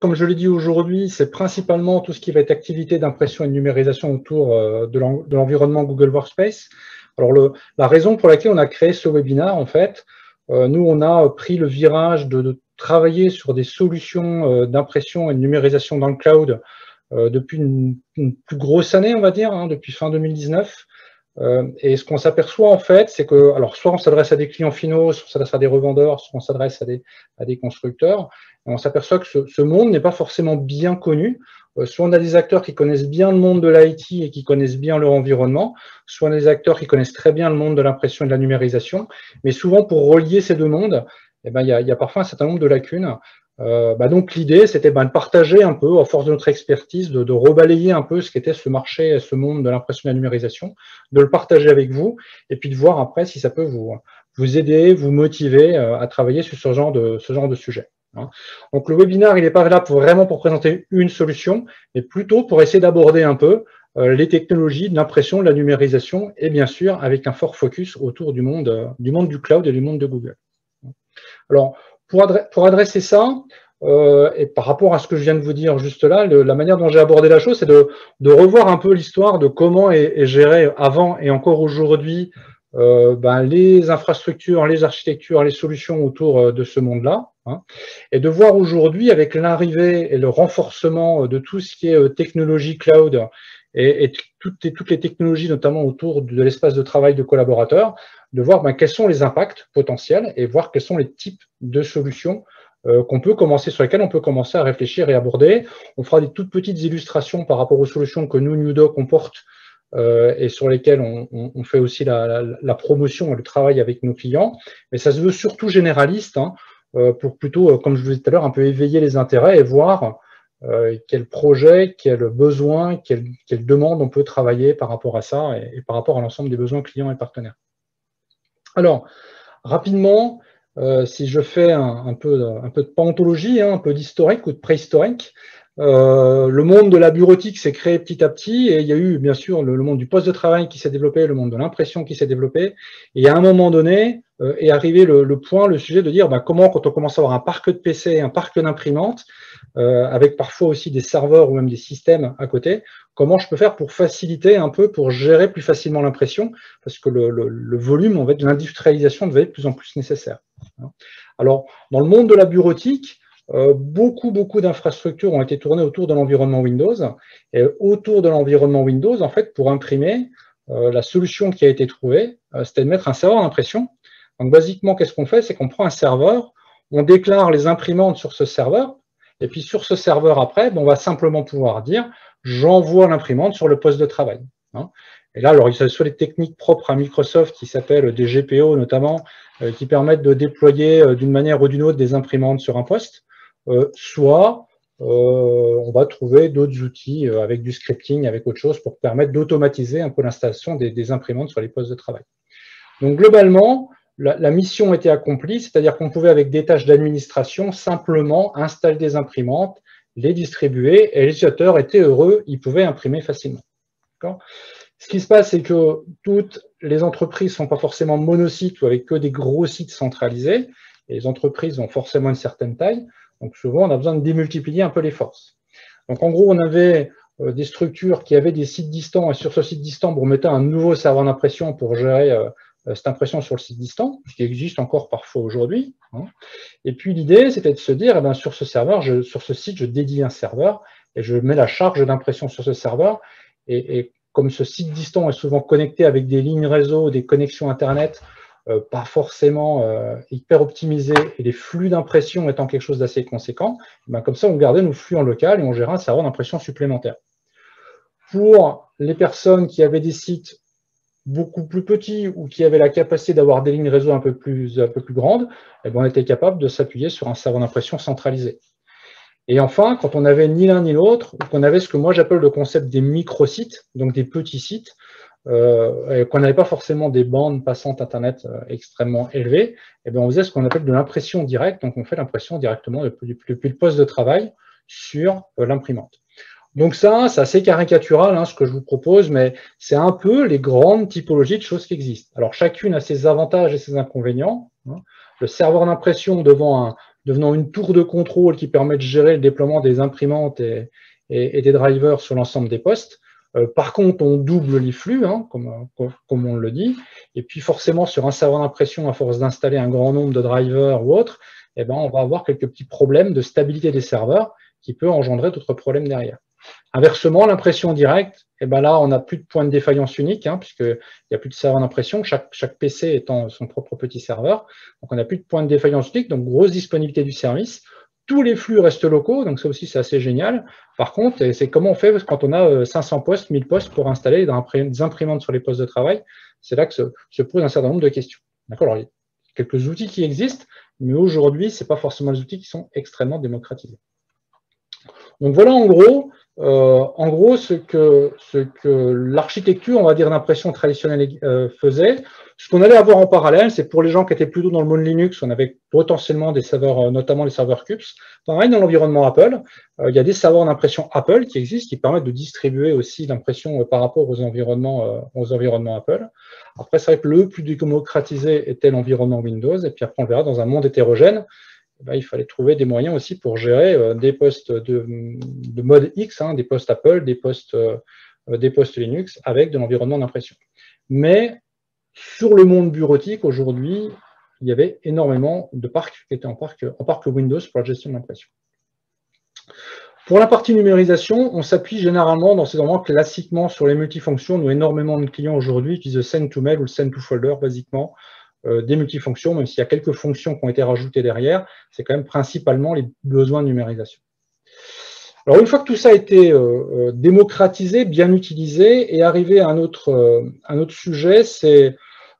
comme je l'ai dit aujourd'hui, c'est principalement tout ce qui va être activité d'impression et de numérisation autour euh, de l'environnement Google Workspace. Alors, le, la raison pour laquelle on a créé ce webinaire, en fait, euh, nous, on a pris le virage de, travailler sur des solutions euh, d'impression et de numérisation dans le cloud depuis une, plus grosse année, on va dire, hein, depuis fin 2019. Et ce qu'on s'aperçoit en fait, c'est que, alors soit on s'adresse à des clients finaux, soit on s'adresse à des revendeurs, soit on s'adresse à des, à des constructeurs, on s'aperçoit que ce, monde n'est pas forcément bien connu. Euh, soit on a des acteurs qui connaissent bien le monde de l'IT et qui connaissent bien leur environnement, soit on a des acteurs qui connaissent très bien le monde de l'impression et de la numérisation. Mais souvent, pour relier ces deux mondes, eh ben, il, y a, parfois un certain nombre de lacunes. Euh, bah, donc l'idée, c'était ben, de partager un peu, à force de notre expertise, de, de rebalayer un peu ce qu'était ce marché, ce monde de l'impression et de la numérisation, de le partager avec vous, et puis de voir après si ça peut vous, vous aider, vous motiver euh, à travailler sur ce genre de, ce genre de sujet. Hein. Donc le webinaire, il n'est pas là pour vraiment pour présenter une solution, mais plutôt pour essayer d'aborder un peu euh, les technologies de l'impression, de la numérisation, et bien sûr avec un fort focus autour du monde, euh, du monde du cloud et du monde de Google. Alors, pour, adresser ça, euh, et par rapport à ce que je viens de vous dire juste là, la manière dont j'ai abordé la chose, c'est de, revoir un peu l'histoire de comment est, est, géré avant et encore aujourd'hui euh, ben, les infrastructures, les architectures, les solutions autour euh, de ce monde-là, hein, et de voir aujourd'hui avec l'arrivée et le renforcement de tout ce qui est technologie cloud et, et toutes, les, toutes, les, technologies, notamment autour de l'espace de travail de collaborateurs, de voir ben, quels sont les impacts potentiels et voir quels sont les types de solutions qu'on peut commencer, sur lesquelles on peut commencer à réfléchir et aborder. On fera des toutes petites illustrations par rapport aux solutions que nous, NewDoc, on porte euh, et sur lesquels on, on, fait aussi la, la, promotion et le travail avec nos clients. Mais ça se veut surtout généraliste hein, euh, pour plutôt, euh, comme je vous disais tout à l'heure, un peu éveiller les intérêts et voir euh, quel projet, quel besoin, quelle, demande on peut travailler par rapport à ça et par rapport à l'ensemble des besoins clients et partenaires. Alors, rapidement, euh, si je fais un, peu, un peu de pantologie, hein, un peu d'historique ou de préhistorique, euh, le monde de la bureautique s'est créé petit à petit et il y a eu bien sûr le, monde du poste de travail qui s'est développé, le monde de l'impression qui s'est développé. Et à un moment donné euh, est arrivé le, point, le sujet de dire bah, comment quand on commence à avoir un parc de PC, un parc d'imprimantes, euh, avec parfois aussi des serveurs ou même des systèmes à côté, comment je peux faire pour faciliter un peu, pour gérer plus facilement l'impression, parce que le, volume en fait, de l'industrialisation devait être de plus en plus nécessaire. Alors, dans le monde de la bureautique, euh, beaucoup, beaucoup d'infrastructures ont été tournées autour de l'environnement Windows. Et autour de l'environnement Windows, en fait, pour imprimer, euh, la solution qui a été trouvée, euh, c'était de mettre un serveur d'impression. Donc, basiquement, qu'est-ce qu'on fait? C'est qu'on prend un serveur, on déclare les imprimantes sur ce serveur, et puis sur ce serveur après, ben, on va simplement pouvoir dire j'envoie l'imprimante sur le poste de travail. Hein. Et là, alors, il y a soit les techniques propres à Microsoft qui s'appellent des GPO notamment, qui permettent de déployer d'une manière ou d'une autre des imprimantes sur un poste. Euh, soit euh, on va trouver d'autres outils euh, avec du scripting, avec autre chose, pour permettre d'automatiser un peu l'installation des, imprimantes sur les postes de travail. Donc globalement, la, mission était accomplie, c'est-à-dire qu'on pouvait, avec des tâches d'administration, simplement installer des imprimantes, les distribuer, et les utilisateurs étaient heureux, ils pouvaient imprimer facilement. Ce qui se passe, c'est que toutes les entreprises ne sont pas forcément monosites ou avec que des gros sites centralisés, les entreprises ont forcément une certaine taille. Donc souvent, on a besoin de démultiplier un peu les forces. Donc en gros, on avait euh, des structures qui avaient des sites distants, et sur ce site distant, on mettait un nouveau serveur d'impression pour gérer euh, cette impression sur le site distant, qui existe encore parfois aujourd'hui. Hein. Et puis l'idée, c'était de se dire, eh bien, sur ce serveur, sur ce site, je dédie un serveur et je mets la charge d'impression sur ce serveur. Et, comme ce site distant est souvent connecté avec des lignes réseau, des connexions Internet, euh, pas forcément euh, hyper optimisé et les flux d'impression étant quelque chose d'assez conséquent, ben comme ça, on gardait nos flux en local et on gérait un serveur d'impression supplémentaire. Pour les personnes qui avaient des sites beaucoup plus petits ou qui avaient la capacité d'avoir des lignes réseau un peu plus, un peu plus grandes, eh ben on était capable de s'appuyer sur un serveur d'impression centralisé. Et enfin, quand on n'avait ni l'un ni l'autre, ou qu'on avait ce que moi j'appelle le concept des micro-sites, donc des petits sites, euh, qu'on n'avait pas forcément des bandes passantes Internet euh, extrêmement élevées, et eh bien on faisait ce qu'on appelle de l'impression directe. Donc, on fait l'impression directement depuis, le poste de travail sur euh, l'imprimante. Donc ça, c'est assez caricatural hein, ce que je vous propose, mais c'est un peu les grandes typologies de choses qui existent. Alors chacune a ses avantages et ses inconvénients. Hein. Le serveur d'impression devenant une tour de contrôle qui permet de gérer le déploiement des imprimantes et, des drivers sur l'ensemble des postes. Euh, par contre, on double les flux, hein, comme, comme, on le dit, et puis forcément, sur un serveur d'impression, à force d'installer un grand nombre de drivers ou autres, eh ben, on va avoir quelques petits problèmes de stabilité des serveurs qui peut engendrer d'autres problèmes derrière. Inversement, l'impression directe, eh ben là, on n'a plus de point de défaillance unique, hein, puisqu'il n'y a plus de serveur d'impression, chaque, PC étant son propre petit serveur. Donc, on n'a plus de point de défaillance unique, donc grosse disponibilité du service. Tous les flux restent locaux, donc ça aussi, c'est assez génial. Par contre, c'est comment on fait quand on a 500 euh, postes, 1000 postes pour installer des imprimantes sur les postes de travail. C'est là que se, se, pose un certain nombre de questions. Il y a quelques outils qui existent, mais aujourd'hui, ce n'est pas forcément les outils qui sont extrêmement démocratisés. Donc voilà en gros, euh, en gros ce que, l'architecture, on va dire, d'impression traditionnelle euh, faisait. Ce qu'on allait avoir en parallèle, c'est pour les gens qui étaient plutôt dans le monde Linux, on avait potentiellement des serveurs, euh, notamment les serveurs CUPS. Pareil, dans l'environnement Apple, il y a des serveurs d'impression Apple qui existent, qui permettent de distribuer aussi l'impression par rapport aux environnements, aux environnements Apple. Après, c'est vrai que le plus démocratisé était l'environnement Windows, et puis après, on verra dans un monde hétérogène, ben, il fallait trouver des moyens aussi pour gérer euh, des postes de, mode X, hein, des postes Apple, des postes, euh, des postes Linux avec de l'environnement d'impression. Mais sur le monde bureautique, aujourd'hui, il y avait énormément de parcs qui étaient en parc, en Windows pour la gestion de l'impression. Pour la partie numérisation, on s'appuie généralement dans ces endroits classiquement sur les multifonctions. Nous, énormément de clients aujourd'hui utilisent le send to mail ou le send to folder, basiquement, des multifonctions, même s'il y a quelques fonctions qui ont été rajoutées derrière, c'est quand même principalement les besoins de numérisation. Alors une fois que tout ça a été euh, euh, démocratisé, bien utilisé, et arrivé à un autre, un autre sujet, c'est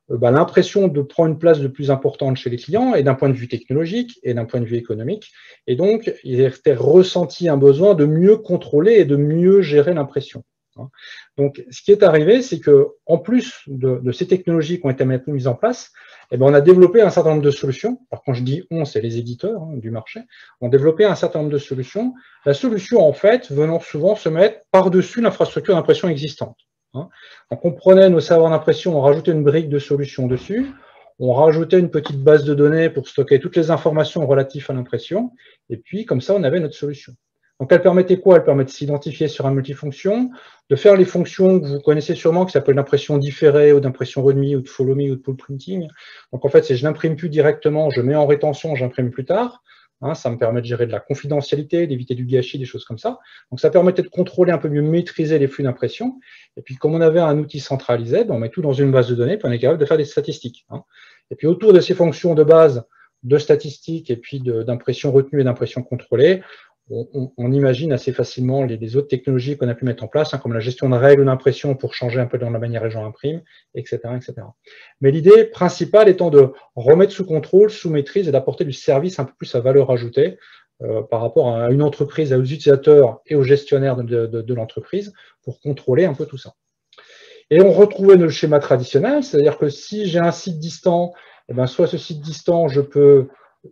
bah, l'impression de prendre une place de plus importante chez les clients, et d'un point de vue technologique, et d'un point de vue économique. Et donc, il été ressenti un besoin de mieux contrôler et de mieux gérer l'impression. Hein. Donc, ce qui est arrivé, c'est que en plus de, ces technologies qui ont été mises en place, eh ben, on a développé un certain nombre de solutions. Alors, quand je dis on, c'est les éditeurs hein, du marché. On a développé un certain nombre de solutions. La solution, en fait, venant souvent se mettre par-dessus l'infrastructure d'impression existante. Hein. Donc, on prenait nos savoirs d'impression, on rajoutait une brique de solution dessus, on rajoutait une petite base de données pour stocker toutes les informations relatives à l'impression, et puis, comme ça, on avait notre solution. Donc, elle permettait quoi? Elle permet de s'identifier sur un multifonction, de faire les fonctions que vous connaissez sûrement, qui s'appellent d'impression différée, ou d'impression readme, ou de follow me, ou de pull printing. Donc, en fait, c'est je n'imprime plus directement, je mets en rétention, j'imprime plus tard. Hein, ça me permet de gérer de la confidentialité, d'éviter du gâchis, des choses comme ça. Donc, ça permettait de contrôler un peu mieux, maîtriser les flux d'impression. Et puis, comme on avait un outil centralisé, ben, on met tout dans une base de données, puis on est capable de faire des statistiques. Hein. Et puis, autour de ces fonctions de base, de statistiques et puis d'impression retenue et d'impression contrôlée, on, imagine assez facilement les, autres technologies qu'on a pu mettre en place, hein, comme la gestion de règles d'impression pour changer un peu dans la manière dont les gens etc. etc. Mais l'idée principale étant de remettre sous contrôle, sous maîtrise et d'apporter du service un peu plus à valeur ajoutée euh, par rapport à une entreprise, aux utilisateurs et aux gestionnaires de, l'entreprise pour contrôler un peu tout ça. Et on retrouvait le schéma traditionnel, c'est-à-dire que si j'ai un site distant, eh ben, soit ce site distant, je peux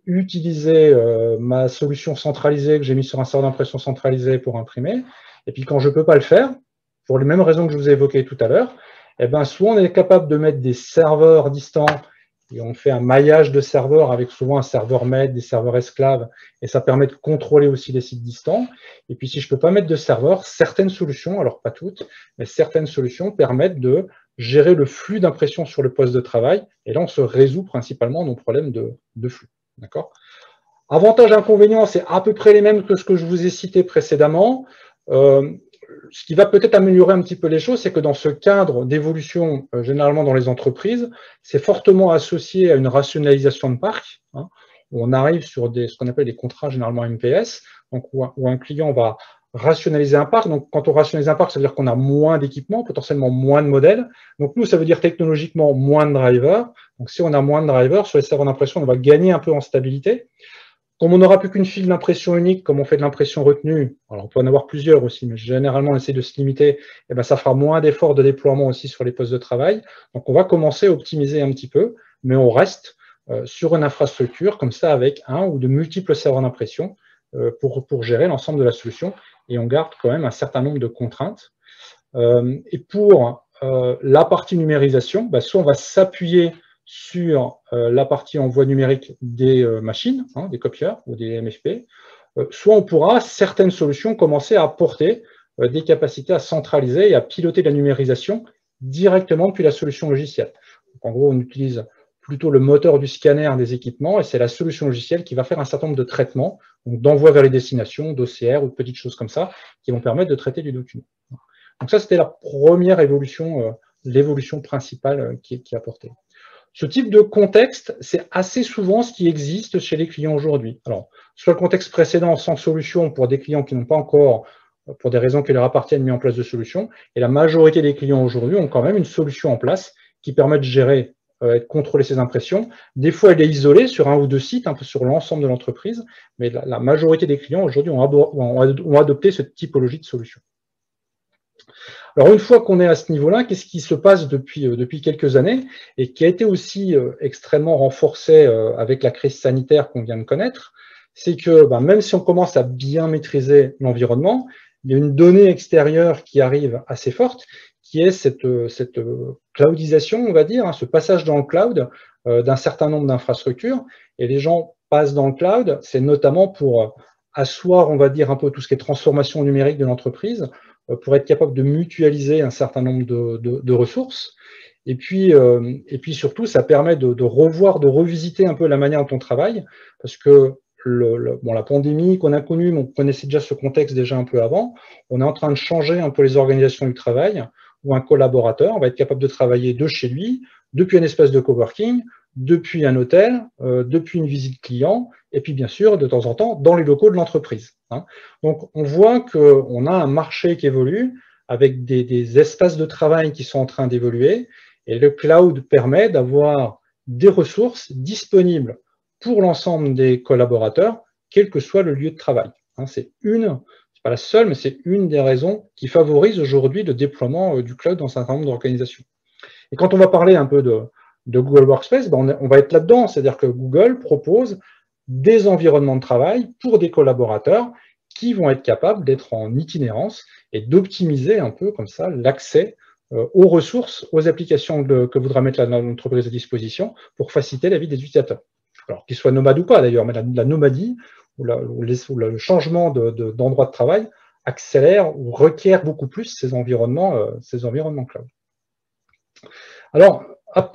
utiliser euh, ma solution centralisée que j'ai mis sur un serveur d'impression centralisé pour imprimer. Et puis quand je ne peux pas le faire, pour les mêmes raisons que je vous ai évoquées tout à l'heure, eh ben, soit on est capable de mettre des serveurs distants et on fait un maillage de serveurs avec souvent un serveur maître, des serveurs esclaves, et ça permet de contrôler aussi les sites distants. Et puis si je ne peux pas mettre de serveurs, certaines solutions, alors pas toutes, mais certaines solutions permettent de gérer le flux d'impression sur le poste de travail, et là on se résout principalement nos problèmes de, de flux. D'accord? Avantages inconvénients, c'est à peu près les mêmes que ce que je vous ai cité précédemment. Euh, ce qui va peut-être améliorer un petit peu les choses, c'est que dans ce cadre d'évolution, euh, généralement dans les entreprises, c'est fortement associé à une rationalisation de parc. Hein, où on arrive sur des, ce qu'on appelle des contrats généralement MPS, où un, client va rationaliser un parc. Donc, quand on rationalise un parc, ça veut dire qu'on a moins d'équipements, potentiellement moins de modèles. Donc, nous, ça veut dire technologiquement moins de drivers. Donc, si on a moins de drivers, sur les serveurs d'impression, on va gagner un peu en stabilité. Comme on n'aura plus qu'une file d'impression unique, comme on fait de l'impression retenue, alors on peut en avoir plusieurs aussi, mais généralement on essaie de se limiter, et eh ben ça fera moins d'efforts de déploiement aussi sur les postes de travail. Donc on va commencer à optimiser un petit peu, mais on reste euh, sur une infrastructure comme ça avec un ou de multiples serveurs d'impression pour, pour gérer l'ensemble de la solution, et on garde quand même un certain nombre de contraintes. Euh, et pour la partie numérisation, bah, soit on va s'appuyer sur la partie envoi numérique des machines, hein, des copieurs ou des MFP, soit on pourra, certaines solutions, commencer à apporter des capacités à centraliser et à piloter la numérisation directement depuis la solution logicielle. en gros, on utilise plutôt le moteur du scanner des équipements et c'est la solution logicielle qui va faire un certain nombre de traitements, donc d'envoi vers les destinations, d'OCR ou de petites choses comme ça, qui vont permettre de traiter du document. Donc ça, c'était la première évolution, euh, l'évolution principale euh, qui, est apportée. Ce type de contexte, c'est assez souvent ce qui existe chez les clients aujourd'hui. Alors, soit le contexte précédent sans solution pour des clients qui n'ont pas encore, pour des raisons qui leur appartiennent, mis en place de solutions, et la majorité des clients aujourd'hui ont quand même une solution en place qui permet de gérer euh, contrôler ses impressions. Des fois, elle est isolée sur un ou deux sites, un peu sur l'ensemble de l'entreprise, mais la, majorité des clients aujourd'hui ont, adopté cette typologie de solution. Alors, une fois qu'on est à ce niveau-là, qu'est-ce qui se passe depuis, euh, depuis quelques années et qui a été aussi euh, extrêmement renforcé avec la crise sanitaire qu'on vient de connaître, c'est que ben, même si on commence à bien maîtriser l'environnement, il y a une donnée extérieure qui arrive assez forte qui est cette, cette cloudisation, on va dire, hein, ce passage dans le cloud euh, d'un certain nombre d'infrastructures. Et les gens passent dans le cloud, c'est notamment pour euh, asseoir, on va dire, un peu tout ce qui est transformation numérique de l'entreprise, euh, pour être capable de mutualiser un certain nombre de, de, ressources. Et puis, et puis surtout, ça permet de, de, revoir, de revisiter un peu la manière dont on travaille, parce que le, bon, la pandémie qu'on a connue, on connaissait déjà ce contexte déjà un peu avant, on est en train de changer un peu les organisations du travail ou un collaborateur va être capable de travailler de chez lui, depuis un espace de coworking, depuis un hôtel, euh, depuis une visite client, et puis bien sûr, de temps en temps, dans les locaux de l'entreprise. Hein. Donc, on voit qu'on a un marché qui évolue avec des, des, espaces de travail qui sont en train d'évoluer, et le cloud permet d'avoir des ressources disponibles pour l'ensemble des collaborateurs, quel que soit le lieu de travail. Hein. C'est une pas la seule, mais c'est une des raisons qui favorise aujourd'hui le déploiement euh, du cloud dans un certain nombre d'organisations. Et quand on va parler un peu de, Google Workspace, ben, on, va être là-dedans, c'est-à-dire que Google propose des environnements de travail pour des collaborateurs qui vont être capables d'être en itinérance et d'optimiser un peu comme ça l'accès euh, aux ressources, aux applications que voudra mettre l'entreprise à disposition pour faciliter la vie des utilisateurs. Alors qu'ils soient nomades ou pas d'ailleurs, mais la nomadie, où, le changement d'endroit de, travail accélère ou requiert beaucoup plus ces environnements, euh, cloud. Alors,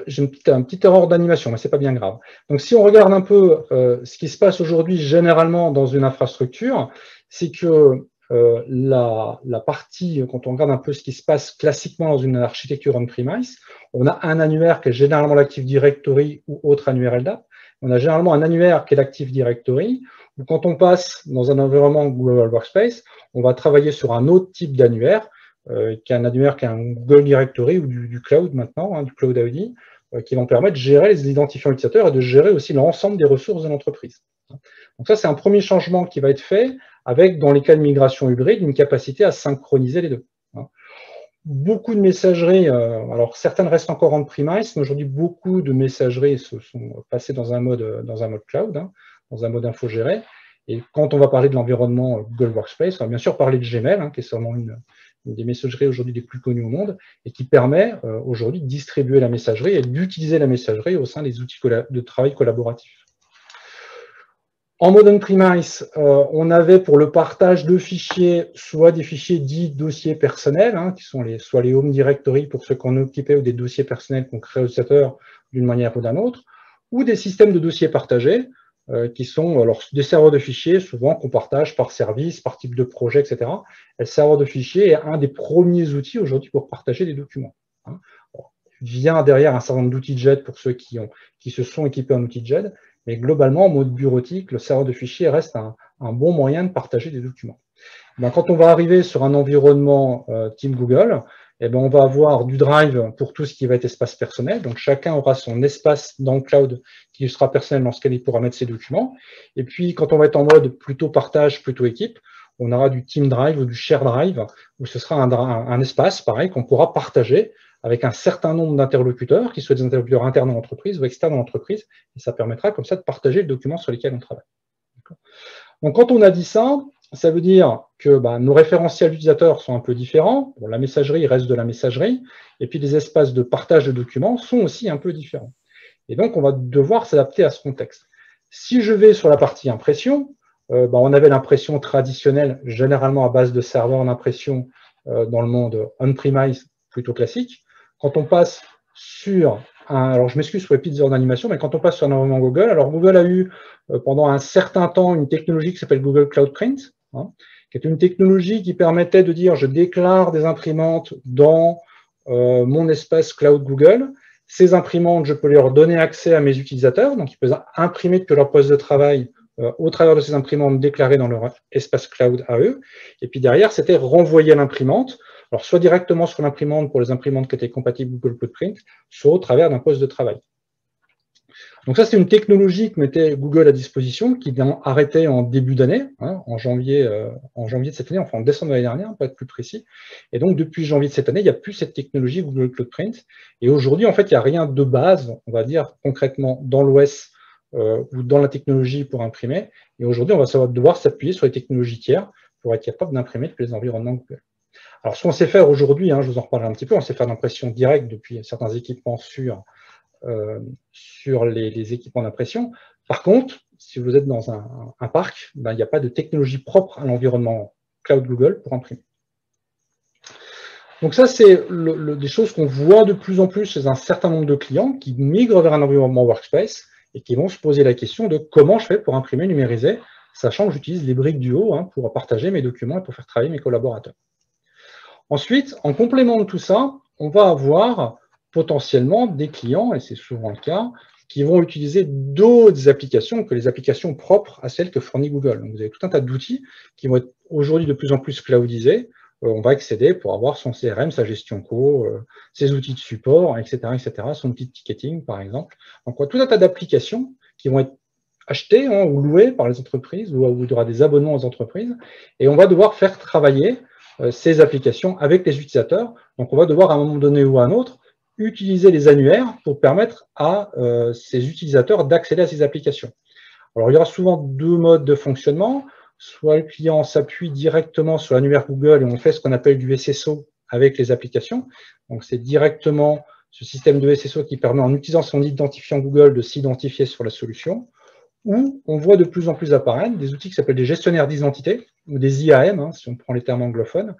j'ai une petite, erreur d'animation, mais ce n'est pas bien grave. Donc, si on regarde un peu euh, ce qui se passe aujourd'hui généralement dans une infrastructure, c'est que euh, la, la, partie, quand on regarde un peu ce qui se passe classiquement dans une architecture on-premise, on a un annuaire qui est généralement l'Active Directory ou autre annuaire LDAP. On a généralement un annuaire qui est l'Active Directory quand on passe dans un environnement Google Workspace, on va travailler sur un autre type d'annuaire, euh, qui est un annuaire qui est un Google Directory ou du, cloud maintenant, hein, du cloud AUD, euh, qui vont permettre de gérer les identifiants utilisateurs et de gérer aussi l'ensemble des ressources de l'entreprise. Donc ça, c'est un premier changement qui va être fait avec, dans les cas de migration hybride, une capacité à synchroniser les deux. Beaucoup de messageries, euh, alors certaines restent encore en premise, mais aujourd'hui beaucoup de messageries se sont passées dans un mode, dans un mode cloud. Hein dans un mode infogéré. Et quand on va parler de l'environnement Google Workspace, on va bien sûr parler de Gmail, hein, qui est sûrement une, des messageries aujourd'hui les plus connues au monde, et qui permet euh, aujourd'hui de distribuer la messagerie et d'utiliser la messagerie au sein des outils de travail collaboratif. En mode on-premise, euh, on avait pour le partage de fichiers, soit des fichiers dits dossiers personnels, hein, qui sont les, soit les home directory pour ceux qu'on occupait, ou des dossiers personnels qu'on crée au utilisateur d'une manière ou d'une autre, ou des systèmes de dossiers partagés, euh, qui sont alors, des serveurs de fichiers, souvent qu'on partage par service, par type de projet, etc. Et le serveur de fichiers est un des premiers outils aujourd'hui pour partager des documents. Hein. vient derrière un certain nombre d'outils JET pour ceux qui, se sont équipés en outils JET, mais globalement, en mode bureautique, le serveur de fichiers reste un, bon moyen de partager des documents. Ben, quand on va arriver sur un environnement euh, Team Google, eh ben, on va avoir du Drive pour tout ce qui va être espace personnel. Donc, chacun aura son espace dans le cloud qui sera personnel dans ce il pourra mettre ses documents. Et puis, quand on va être en mode plutôt partage, plutôt équipe, on aura du Team Drive ou du Share Drive, où ce sera un, espace, pareil, qu'on pourra partager avec un certain nombre d'interlocuteurs, qui soient des interlocuteurs internes dans l'entreprise ou externes dans l'entreprise, et ça permettra comme ça de partager les documents sur lesquels on travaille. Donc, quand on a dit ça, ça veut dire que bah, nos référentiels utilisateurs sont un peu différents. la messagerie reste de la messagerie, et puis les espaces de partage de documents sont aussi un peu différents. Et donc, on va devoir s'adapter à ce contexte. Si je vais sur la partie impression, euh, ben, on avait l'impression traditionnelle, généralement à base de serveurs d'impression euh, dans le monde on-premise, plutôt classique. Quand on passe sur un, alors je m'excuse pour les petites heures d'animation, mais quand on passe sur un environnement Google, alors Google a eu euh, pendant un certain temps une technologie qui s'appelle Google Cloud Print, hein, qui est une technologie qui permettait de dire je déclare des imprimantes dans mon espace cloud Google, ces imprimantes, je peux leur donner accès à mes utilisateurs, donc ils peuvent imprimer depuis leur poste de travail euh, au travers de ces imprimantes déclarées dans leur espace cloud à eux. Et puis derrière, c'était renvoyer l'imprimante, alors soit directement sur l'imprimante pour les imprimantes qui étaient compatibles Google Footprint, soit au travers d'un poste de travail. Donc ça, c'est une technologie que mettait Google à disposition, qui a arrêté en début d'année, hein, en, janvier, euh, en janvier de cette année, enfin en décembre de l'année dernière, pour être plus précis. Et donc, depuis janvier de cette année, il n'y a plus cette technologie Google Cloud Print. Et aujourd'hui, en fait, il n'y a rien de base, on va dire, concrètement, dans l'OS euh, ou dans la technologie pour imprimer. Et aujourd'hui, on va devoir s'appuyer sur les technologies tiers pour être capable d'imprimer depuis les environnements Google. Alors, ce qu'on sait faire aujourd'hui, hein, je vous en reparlerai un petit peu, on sait faire l'impression directe depuis certains équipements sur euh, sur les, équipements d'impression. Par contre, si vous êtes dans un, parc, ben, il n'y a pas de technologie propre à l'environnement cloud Google pour imprimer. Donc ça, c'est des choses qu'on voit de plus en plus chez un certain nombre de clients qui migrent vers un environnement workspace et qui vont se poser la question de comment je fais pour imprimer, numériser, sachant que j'utilise les briques du haut hein, pour partager mes documents et pour faire travailler mes collaborateurs. Ensuite, en complément de tout ça, on va avoir potentiellement des clients, et c'est souvent le cas, qui vont utiliser d'autres applications que les applications propres à celles que fournit Google. Donc, vous avez tout un tas d'outils qui vont être aujourd'hui de plus en plus cloudisés. Euh, on va accéder pour avoir son CRM, sa gestion co, euh, ses outils de support, etc., etc., son outil de ticketing, par exemple. Donc, tout un tas d'applications qui vont être achetées hein, ou louées par les entreprises, ou où il y aura des abonnements aux entreprises, et on va devoir faire travailler ces applications avec les utilisateurs. Donc, on va devoir, à un moment donné ou à un autre, utiliser les annuaires pour permettre à euh, ces utilisateurs d'accéder à ces applications. Alors, il y aura souvent deux modes de fonctionnement. Soit le client s'appuie directement sur l'annuaire Google et on fait ce qu'on appelle du SSO avec les applications. Donc, c'est directement ce système de SSO qui permet, en utilisant son identifiant Google, de s'identifier sur la solution. Ou on voit de plus en plus apparaître des outils qui s'appellent des gestionnaires d'identité, ou des IAM, hein, si on prend les termes anglophones,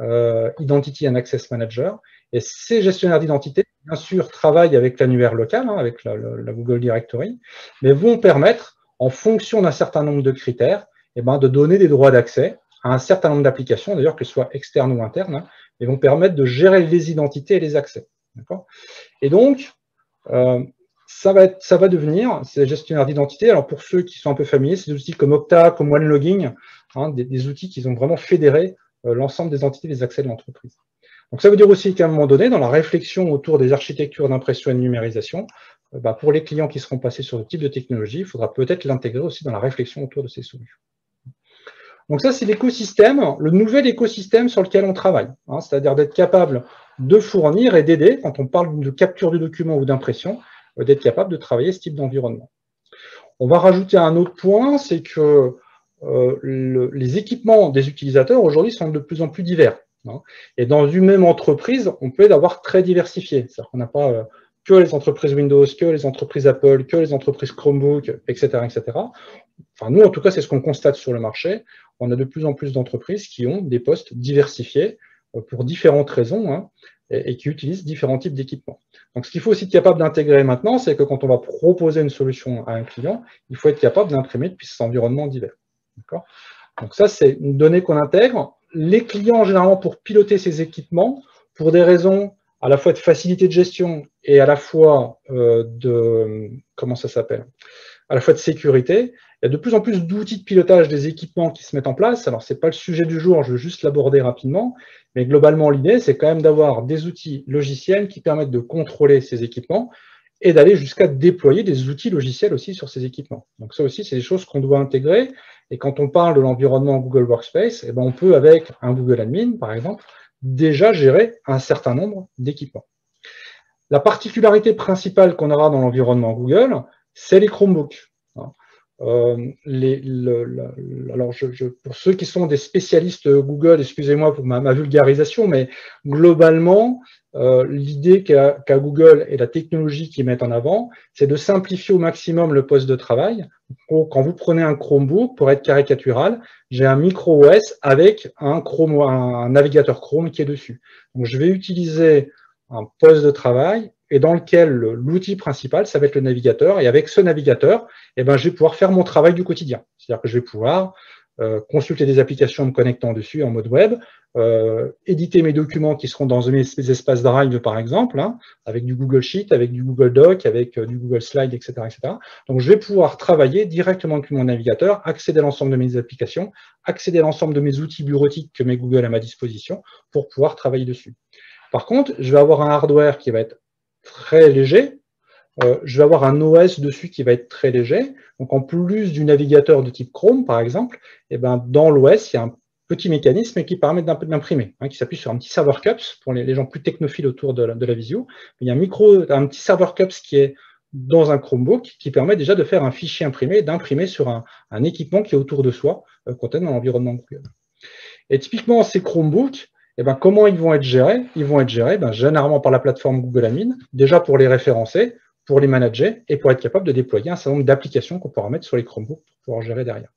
euh, Identity and Access Manager. Et ces gestionnaires d'identité, bien sûr, travaillent avec l'annuaire local, hein, avec la, Google Directory, mais vont permettre, en fonction d'un certain nombre de critères, eh ben, de donner des droits d'accès à un certain nombre d'applications, d'ailleurs, que ce soit externes ou internes, hein, et vont permettre de gérer les identités et les accès. Et donc, euh, ça, va être, ça va devenir ces gestionnaires d'identité. Alors, pour ceux qui sont un peu familiers, c'est des outils comme Okta, comme OneLogging, hein, des, outils qui ont vraiment fédéré euh, l'ensemble des entités des accès de l'entreprise. Donc ça veut dire aussi qu'à un moment donné, dans la réflexion autour des architectures d'impression et de numérisation, euh, bah, pour les clients qui seront passés sur ce type de technologie, il faudra peut-être l'intégrer aussi dans la réflexion autour de ces solutions. Donc ça, c'est l'écosystème, le nouvel écosystème sur lequel on travaille, hein, c'est-à-dire d'être capable de fournir et d'aider, quand on parle de capture de documents ou d'impression, d'être capable de travailler ce type d'environnement. On va rajouter un autre point, c'est que euh, les équipements des utilisateurs aujourd'hui sont de plus en plus divers. Hein. Et dans une même entreprise, on peut avoir très diversifié. C'est-à-dire qu'on n'a pas euh, que les entreprises Windows, que les entreprises Apple, que les entreprises Chromebook, etc. etc. Enfin, nous, en tout cas, c'est ce qu'on constate sur le marché. On a de plus en plus d'entreprises qui ont des postes diversifiés euh, pour différentes raisons hein, et, qui utilisent différents types d'équipements. Donc, ce qu'il faut aussi être capable d'intégrer maintenant, c'est que quand on va proposer une solution à un client, il faut être capable d'imprimer depuis cet environnement divers. Donc ça, c'est une donnée qu'on intègre. Les clients, généralement, pour piloter ces équipements, pour des raisons à la fois de facilité de gestion et à la fois euh, de comment ça s'appelle? À la fois de sécurité. Il y a de plus en plus d'outils de pilotage des équipements qui se mettent en place. Alors, ce n'est pas le sujet du jour, je veux juste l'aborder rapidement. Mais globalement, l'idée, c'est quand même d'avoir des outils logiciels qui permettent de contrôler ces équipements et d'aller jusqu'à déployer des outils logiciels aussi sur ces équipements. Donc ça aussi, c'est des choses qu'on doit intégrer. Et quand on parle de l'environnement Google Workspace, eh ben on peut, avec un Google Admin, par exemple, déjà gérer un certain nombre d'équipements. La particularité principale qu'on aura dans l'environnement Google, c'est les Chromebooks. Euh, les, alors je, pour ceux qui sont des spécialistes Google, excusez-moi pour ma, vulgarisation, mais globalement, euh, l'idée qu'a Google et la technologie qu'ils mettent en avant, c'est de simplifier au maximum le poste de travail. Quand vous prenez un Chromebook, pour être caricatural, j'ai un micro OS avec un, Chrome, un navigateur Chrome qui est dessus. Donc je vais utiliser un poste de travail et dans lequel l'outil principal, ça va être le navigateur. Et avec ce navigateur, eh ben, je vais pouvoir faire mon travail du quotidien. C'est-à-dire que je vais pouvoir euh, consulter des applications en me connectant dessus en mode web, euh, éditer mes documents qui seront dans mes espaces Drive, par exemple, hein, avec du Google Sheet, avec du Google Doc, avec euh, du Google Slide, etc., etc. Donc, je vais pouvoir travailler directement avec mon navigateur, accéder à l'ensemble de mes applications, accéder à l'ensemble de mes outils bureautiques que met Google à ma disposition pour pouvoir travailler dessus. Par contre, je vais avoir un hardware qui va être très léger. Euh, je vais avoir un OS dessus qui va être très léger. Donc, en plus du navigateur de type Chrome, par exemple, eh ben, dans l'OS, il y a un petit mécanisme qui permet d'imprimer, hein, qui s'appuie sur un petit serveur CUPS pour les, gens plus technophiles autour de la, visio. Il y a un, micro, un petit serveur CUPS qui est dans un Chromebook qui permet déjà de faire un fichier imprimé, d'imprimer sur un, équipement qui est autour de soi, euh, contenu dans l'environnement Google. Et typiquement, ces Chromebooks, et eh ben, comment ils vont être gérés? Ils vont être gérés ben, généralement par la plateforme Google Admin, déjà pour les référencer, pour les manager et pour être capable de déployer un certain nombre d'applications qu'on pourra mettre sur les Chromebooks pour pouvoir gérer derrière.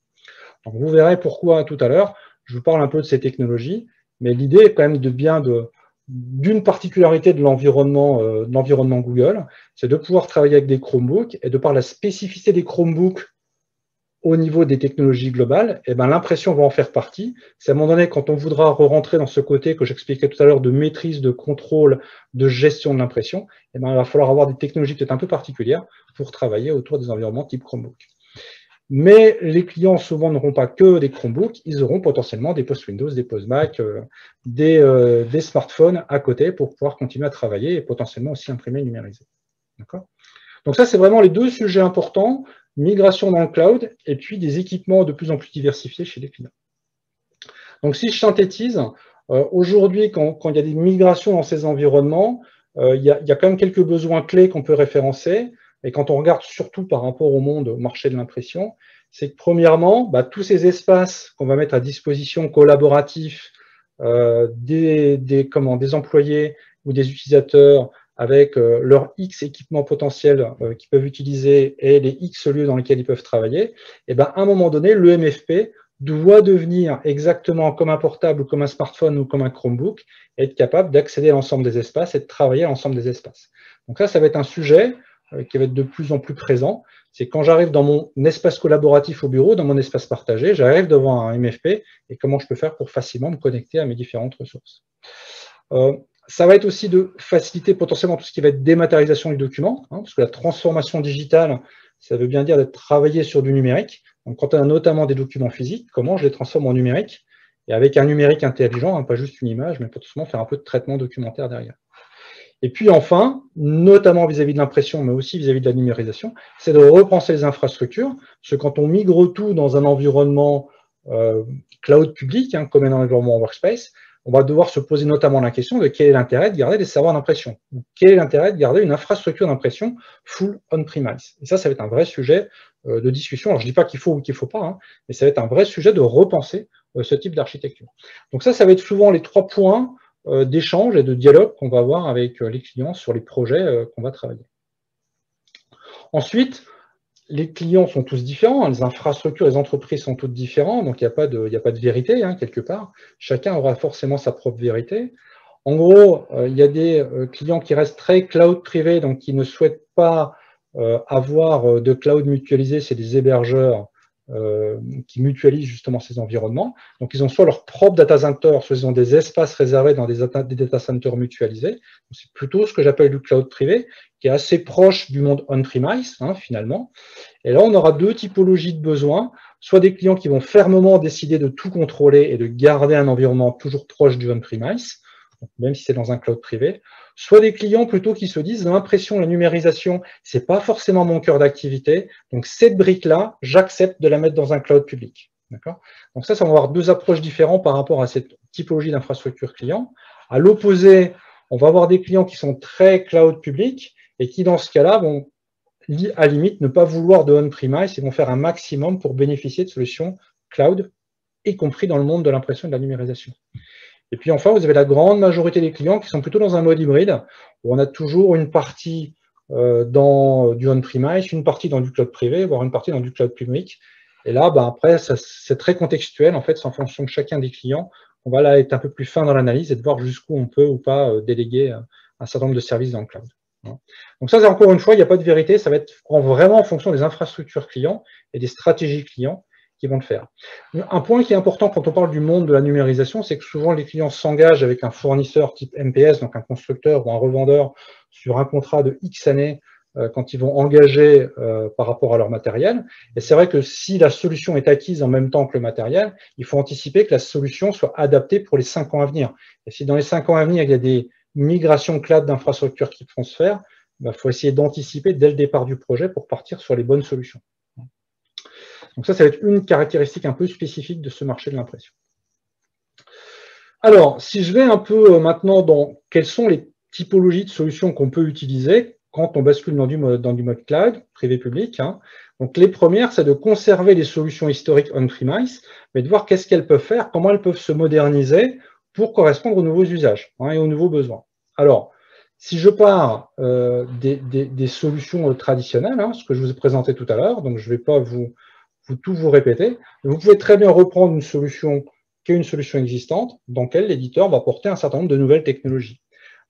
Donc, vous verrez pourquoi tout à l'heure, je vous parle un peu de ces technologies, mais l'idée est quand même de bien de d'une particularité de l'environnement euh, Google, c'est de pouvoir travailler avec des Chromebooks et de par la spécificité des Chromebooks au niveau des technologies globales, eh ben, l'impression va en faire partie. C'est à un moment donné, quand on voudra re-rentrer dans ce côté que j'expliquais tout à l'heure de maîtrise, de contrôle, de gestion de l'impression, eh ben, il va falloir avoir des technologies peut-être un peu particulières pour travailler autour des environnements type Chromebook. Mais les clients souvent n'auront pas que des Chromebooks, ils auront potentiellement des post Windows, des post Mac, euh, des, euh, des, smartphones à côté pour pouvoir continuer à travailler et potentiellement aussi imprimer et numériser. Donc ça, c'est vraiment les deux sujets importants migration dans le cloud, et puis des équipements de plus en plus diversifiés chez les clients. Donc si je synthétise, euh, aujourd'hui, quand, il y a des migrations dans ces environnements, euh, il, y a, quand même quelques besoins clés qu'on peut référencer, et quand on regarde surtout par rapport au monde, au marché de l'impression, c'est que premièrement, bah, tous ces espaces qu'on va mettre à disposition collaboratifs euh, des, des, comment, des employés ou des utilisateurs avec euh, leurs X équipements potentiels euh, qu'ils peuvent utiliser et les X lieux dans lesquels ils peuvent travailler, et eh ben, à un moment donné, le MFP doit devenir exactement comme un portable ou comme un smartphone ou comme un Chromebook, et être capable d'accéder à l'ensemble des espaces et de travailler à l'ensemble des espaces. Donc ça, ça va être un sujet euh, qui va être de plus en plus présent. C'est quand j'arrive dans mon espace collaboratif au bureau, dans mon espace partagé, j'arrive devant un MFP et comment je peux faire pour facilement me connecter à mes différentes ressources. Ça va être aussi de faciliter potentiellement tout ce qui va être dématérialisation du document, hein, parce que la transformation digitale, ça veut bien dire d'être travaillé sur du numérique. Donc, quand on a notamment des documents physiques, comment je les transforme en numérique? Et avec un numérique intelligent, hein, pas juste une image, mais potentiellement faire un peu de traitement documentaire derrière. Et puis enfin, notamment vis-à-vis de l'impression, mais aussi vis-à-vis de la numérisation, c'est de repenser les infrastructures, parce que quand on migre tout dans un environnement euh, cloud public, hein, comme un environnement workspace, on va devoir se poser notamment la question de quel est l'intérêt de garder des serveurs d'impression Quel est l'intérêt de garder une infrastructure d'impression full on-premise Et ça, ça va être un vrai sujet euh, de discussion. Alors, je ne dis pas qu'il faut ou qu'il ne faut pas, hein, mais ça va être un vrai sujet de repenser euh, ce type d'architecture. Donc ça, ça va être souvent les trois points euh, d'échange et de dialogue qu'on va avoir avec les clients sur les projets qu'on va travailler. Ensuite, les clients sont tous différents, les infrastructures, les entreprises sont toutes différentes, donc il n'y a, pas de, a pas de vérité hein, quelque part. Chacun aura forcément sa propre vérité. En gros, euh, il y a des euh, clients qui restent très cloud privé, donc qui ne souhaitent pas euh, avoir de cloud mutualisé, c'est des hébergeurs euh, qui mutualisent justement ces environnements. Donc, ils ont soit leur propre data center, soit ils ont des espaces réservés dans des, data centers mutualisés. C'est plutôt ce que j'appelle du cloud privé, qui est assez proche du monde on-premise, hein, finalement. Et là, on aura deux typologies de besoins, soit des clients qui vont fermement décider de tout contrôler et de garder un environnement toujours proche du on-premise, même si c'est dans un cloud privé, soit des clients plutôt qui se disent l'impression, la numérisation, c'est pas forcément mon cœur d'activité, donc cette brique-là, j'accepte de la mettre dans un cloud public. Donc ça, ça va avoir deux approches différentes par rapport à cette typologie d'infrastructure client. À l'opposé, on va avoir des clients qui sont très cloud public et qui, dans ce cas-là, vont à limite, ne pas vouloir de on-premise, ils vont faire un maximum pour bénéficier de solutions cloud, y compris dans le monde de l'impression et de la numérisation. Et puis enfin, vous avez la grande majorité des clients qui sont plutôt dans un mode hybride, où on a toujours une partie euh, dans du on-premise, une partie dans du cloud privé, voire une partie dans du cloud public. Et là, ben après, c'est très contextuel, en fait, c'est en fonction de chacun des clients. On va là être un peu plus fin dans l'analyse et de voir jusqu'où on peut ou pas euh, déléguer un certain nombre de services dans le cloud. Donc ça, c'est encore une fois, il n'y a pas de vérité, ça va être vraiment en fonction des infrastructures clients et des stratégies clients vont le faire. Un point qui est important quand on parle du monde de la numérisation, c'est que souvent les clients s'engagent avec un fournisseur type MPS, donc un constructeur ou un revendeur, sur un contrat de X années euh, quand ils vont engager euh, par rapport à leur matériel. Et c'est vrai que si la solution est acquise en même temps que le matériel, il faut anticiper que la solution soit adaptée pour les cinq ans à venir. Et si dans les cinq ans à venir, il y a des migration cloud d'infrastructures qui vont se faire, il bah, faut essayer d'anticiper dès le départ du projet pour partir sur les bonnes solutions. Donc ça, ça va être une caractéristique un peu spécifique de ce marché de l'impression. Alors, si je vais un peu euh, maintenant dans quelles sont les typologies de solutions qu'on peut utiliser quand on bascule dans du mode, cloud, privé-public. Hein. Donc les premières, c'est de conserver les solutions historiques on-premise, mais de voir qu'est-ce qu'elles peuvent faire, comment elles peuvent se moderniser pour correspondre aux nouveaux usages hein, et aux nouveaux besoins. Alors, si je pars euh, des, solutions euh, traditionnelles, hein, ce que je vous ai présenté tout à l'heure, donc je ne vais pas vous, tout vous répéter, vous pouvez très bien reprendre une solution qui est une solution existante, dans laquelle l'éditeur va porter un certain nombre de nouvelles technologies.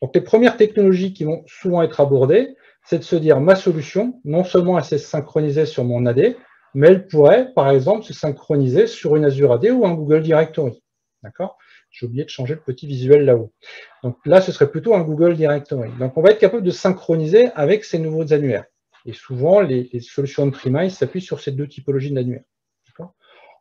Donc les premières technologies qui vont souvent être abordées, c'est de se dire ma solution, non seulement elle s'est synchronisée sur mon AD, mais elle pourrait, par exemple, se synchroniser sur une Azure AD ou un Google Directory. D'accord? J'ai oublié de changer le petit visuel là-haut. Donc là, ce serait plutôt un Google Directory. Donc on va être capable de synchroniser avec ces nouveaux annuaires. Et souvent, les, solutions de premise s'appuient sur ces deux typologies d'annuaires.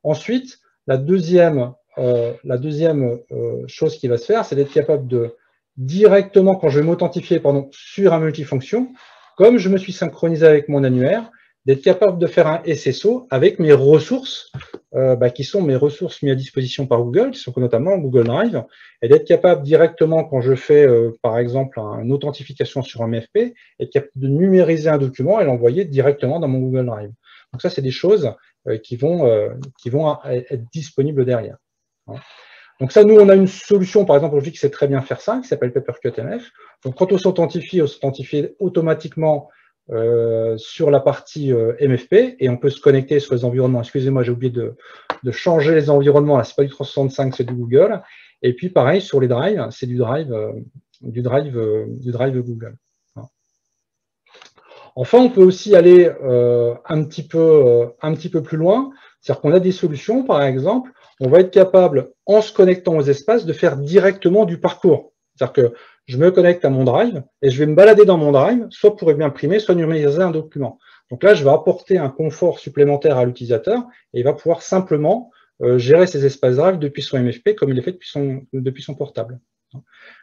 Ensuite, la deuxième, euh, la deuxième euh, chose qui va se faire, c'est d'être capable de directement, quand je vais m'authentifier sur un multifonction, comme je me suis synchronisé avec mon annuaire, d'être capable de faire un SSO avec mes ressources, euh, bah, qui sont mes ressources mises à disposition par Google, qui sont notamment Google Drive, et d'être capable directement, quand je fais, euh, par exemple, une authentification sur un MFP, être capable de numériser un document et l'envoyer directement dans mon Google Drive. Donc ça, c'est des choses euh, qui, vont, qui vont être disponibles derrière. Hein. Donc ça, nous, on a une solution, par exemple, aujourd'hui, qui sait très bien faire ça, qui s'appelle PaperCutMF. Donc quand on s'authentifie, on s'authentifie automatiquement euh, sur la partie euh, MFP et on peut se connecter sur les environnements. Excusez-moi, j'ai oublié de, changer les environnements. Là, c'est pas du 365, c'est du Google. Et puis pareil sur les drives, c'est du drive, euh, du drive, du drive Google. Enfin, on peut aussi aller un petit peu, un petit peu plus loin. C'est-à-dire qu'on a des solutions, par exemple, on va être capable, en se connectant aux espaces, de faire directement du parcours. C'est-à-dire que je me connecte à mon drive et je vais me balader dans mon drive, soit pour imprimer, soit numériser un document. Donc là, je vais apporter un confort supplémentaire à l'utilisateur et il va pouvoir simplement euh, gérer ses espaces drive depuis son MFP comme il est fait depuis son, depuis son portable.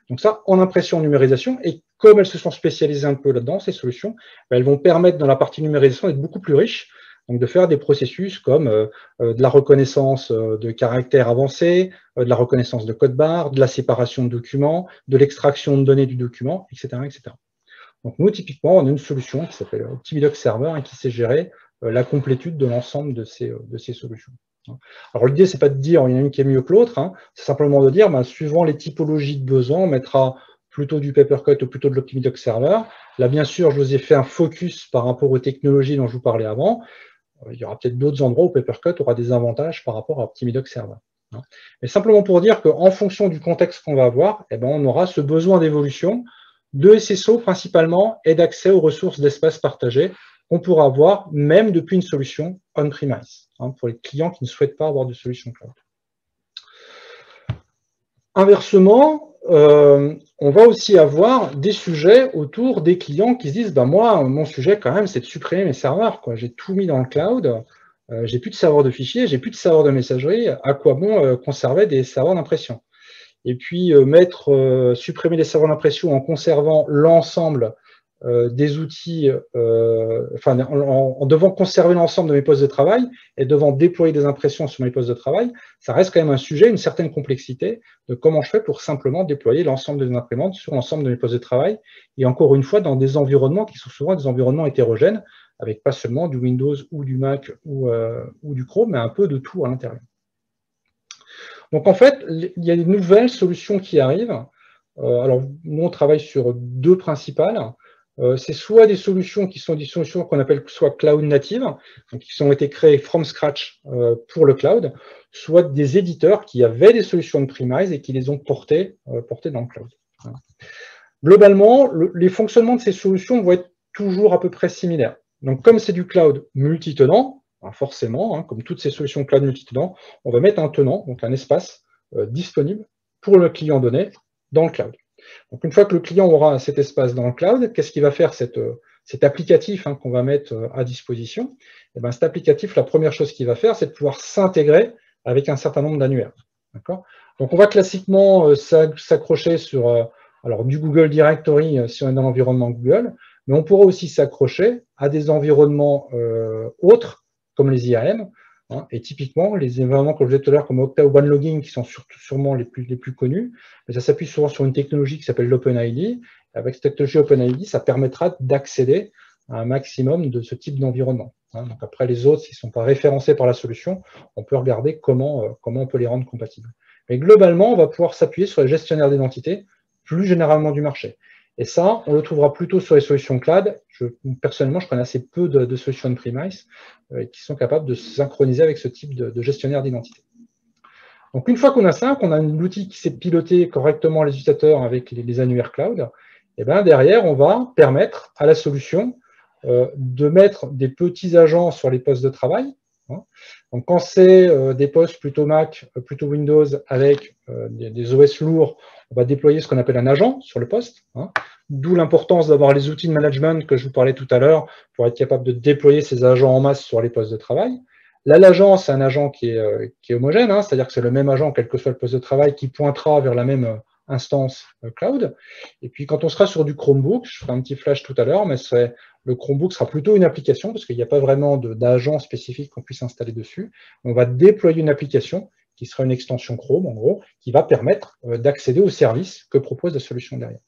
Donc ça, en impression, numérisation, et comme elles se sont spécialisées un peu là-dedans, ces solutions, ben, elles vont permettre dans la partie numérisation d'être beaucoup plus riches, donc de faire des processus comme euh, euh, de la reconnaissance euh, de caractères avancés, de la reconnaissance de code barre, de la séparation de documents, de l'extraction de données du document, etc., etc. Donc nous, typiquement, on a une solution qui s'appelle OptimiDoc Server et qui sait gérer la complétude de l'ensemble de ces, de ces solutions. Alors l'idée, c'est pas de dire il y en a une qui est mieux que l'autre, hein. c'est simplement de dire, ben, suivant les typologies de besoins, on mettra plutôt du Papercut ou plutôt de l'OptimiDoc Server. Là, bien sûr, je vous ai fait un focus par rapport aux technologies dont je vous parlais avant. Euh, il y aura peut-être d'autres endroits où Papercut aura des avantages par rapport à OptimiDoc Server. Hein. Mais simplement pour dire qu'en fonction du contexte qu'on va avoir, eh ben, on aura ce besoin d'évolution de SSO principalement et d'accès aux ressources d'espace partagées qu'on pourra avoir même depuis une solution on-premise, hein, pour les clients qui ne souhaitent pas avoir de solution cloud. Inversement, euh, on va aussi avoir des sujets autour des clients qui se disent bah, Moi, mon sujet, quand même, c'est de supprimer mes serveurs. J'ai tout mis dans le cloud, euh, j'ai plus de serveurs de fichiers, j'ai plus de serveurs de messagerie. À quoi bon euh, conserver des serveurs d'impression? Et puis, mettre, supprimer les serveurs d'impression en conservant l'ensemble euh, des outils, euh, enfin, en, devant conserver l'ensemble de mes postes de travail et devant déployer des impressions sur mes postes de travail, ça reste quand même un sujet, une certaine complexité de comment je fais pour simplement déployer l'ensemble des imprimantes sur l'ensemble de mes postes de travail et encore une fois dans des environnements qui sont souvent des environnements hétérogènes avec pas seulement du Windows ou du Mac ou, ou du Chrome, mais un peu de tout à l'intérieur. Donc en fait, il y a des nouvelles solutions qui arrivent. alors nous, on travaille sur deux principales. Euh, c'est soit des solutions qui sont des solutions qu'on appelle soit cloud native, qui ont été créées from scratch euh, pour le cloud, soit des éditeurs qui avaient des solutions de premise et qui les ont portées, euh, portées dans le cloud. Globalement, les fonctionnements de ces solutions vont être toujours à peu près similaires. Donc, comme c'est du cloud multitenant, ben, forcément, hein, comme toutes ces solutions cloud multitenant, on va mettre un tenant, donc un espace disponible pour le client donné dans le cloud. Donc une fois que le client aura cet espace dans le cloud, qu'est-ce qu'il va faire cette, cet applicatif hein, qu'on va mettre euh, à disposition? Eh bien, Cet applicatif, la première chose qu'il va faire, c'est de pouvoir s'intégrer avec un certain nombre d'annuaires. Donc on va classiquement euh, s'accrocher sur euh, du Google Directory si on est dans l'environnement Google, mais on pourra aussi s'accrocher à des environnements autres, comme les IAM, Hein. et typiquement, les environnements, comme je disais tout à l'heure, comme Okta ou OneLogging, qui sont surtout, sûrement les plus, les plus connus, mais ça s'appuie souvent sur une technologie qui s'appelle l'OpenID. Avec cette technologie OpenID, ça permettra d'accéder à un maximum de ce type d'environnement. Hein. Donc après, les autres, s'ils ne sont pas référencés par la solution, on peut regarder comment, euh, comment on peut les rendre compatibles. Mais globalement, on va pouvoir s'appuyer sur les gestionnaires d'identité, plus généralement du marché. Et ça, on le trouvera plutôt sur les solutions cloud. Personnellement, je connais assez peu de, solutions de premise euh, qui sont capables de se synchroniser avec ce type de, gestionnaire d'identité. Donc, une fois qu'on a ça, qu'on a l'outil qui sait piloter correctement les utilisateurs avec les, annuaires cloud, et eh bien derrière, on va permettre à la solution euh, de mettre des petits agents sur les postes de travail. Hein. Donc, quand c'est euh, des postes plutôt Mac, plutôt Windows avec des, OS lourds, on va déployer ce qu'on appelle un agent sur le poste. Hein. D'où l'importance d'avoir les outils de management que je vous parlais tout à l'heure pour être capable de déployer ces agents en masse sur les postes de travail. Là, l'agent, c'est un agent qui est, euh, homogène, hein, c'est-à-dire que c'est le même agent, quel que soit le poste de travail, qui pointera vers la même euh, instance euh, cloud. Et puis, quand on sera sur du Chromebook, je ferai un petit flash tout à l'heure, mais le Chromebook sera plutôt une application, parce qu'il n'y a pas vraiment d'agent spécifique qu'on puisse installer dessus. On va déployer une application qui sera une extension Chrome, en gros, qui va permettre d'accéder aux services que propose la solution derrière.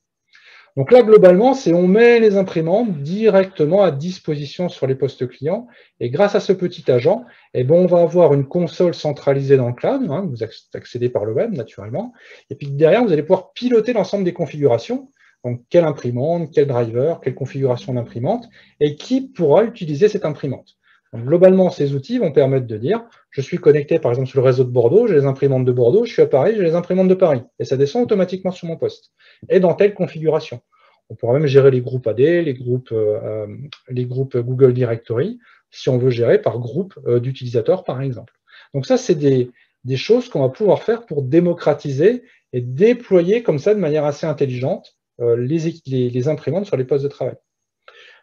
Donc là, globalement, c'est on met les imprimantes directement à disposition sur les postes clients. Et grâce à ce petit agent, eh ben, on va avoir une console centralisée dans le cloud. Hein, vous accédez par le web, naturellement. Et puis derrière, vous allez pouvoir piloter l'ensemble des configurations. Donc, quelle imprimante, quel driver, quelle configuration d'imprimante, et qui pourra utiliser cette imprimante. Globalement, ces outils vont permettre de dire, je suis connecté par exemple sur le réseau de Bordeaux, j'ai les imprimantes de Bordeaux, je suis à Paris, j'ai les imprimantes de Paris. Et ça descend automatiquement sur mon poste. Et dans telle configuration. On pourra même gérer les groupes AD, les groupes, euh, euh, les groupes Google Directory, si on veut gérer par groupe euh, d'utilisateurs, par exemple. Donc ça, c'est des, choses qu'on va pouvoir faire pour démocratiser et déployer comme ça de manière assez intelligente les, les, imprimantes sur les postes de travail.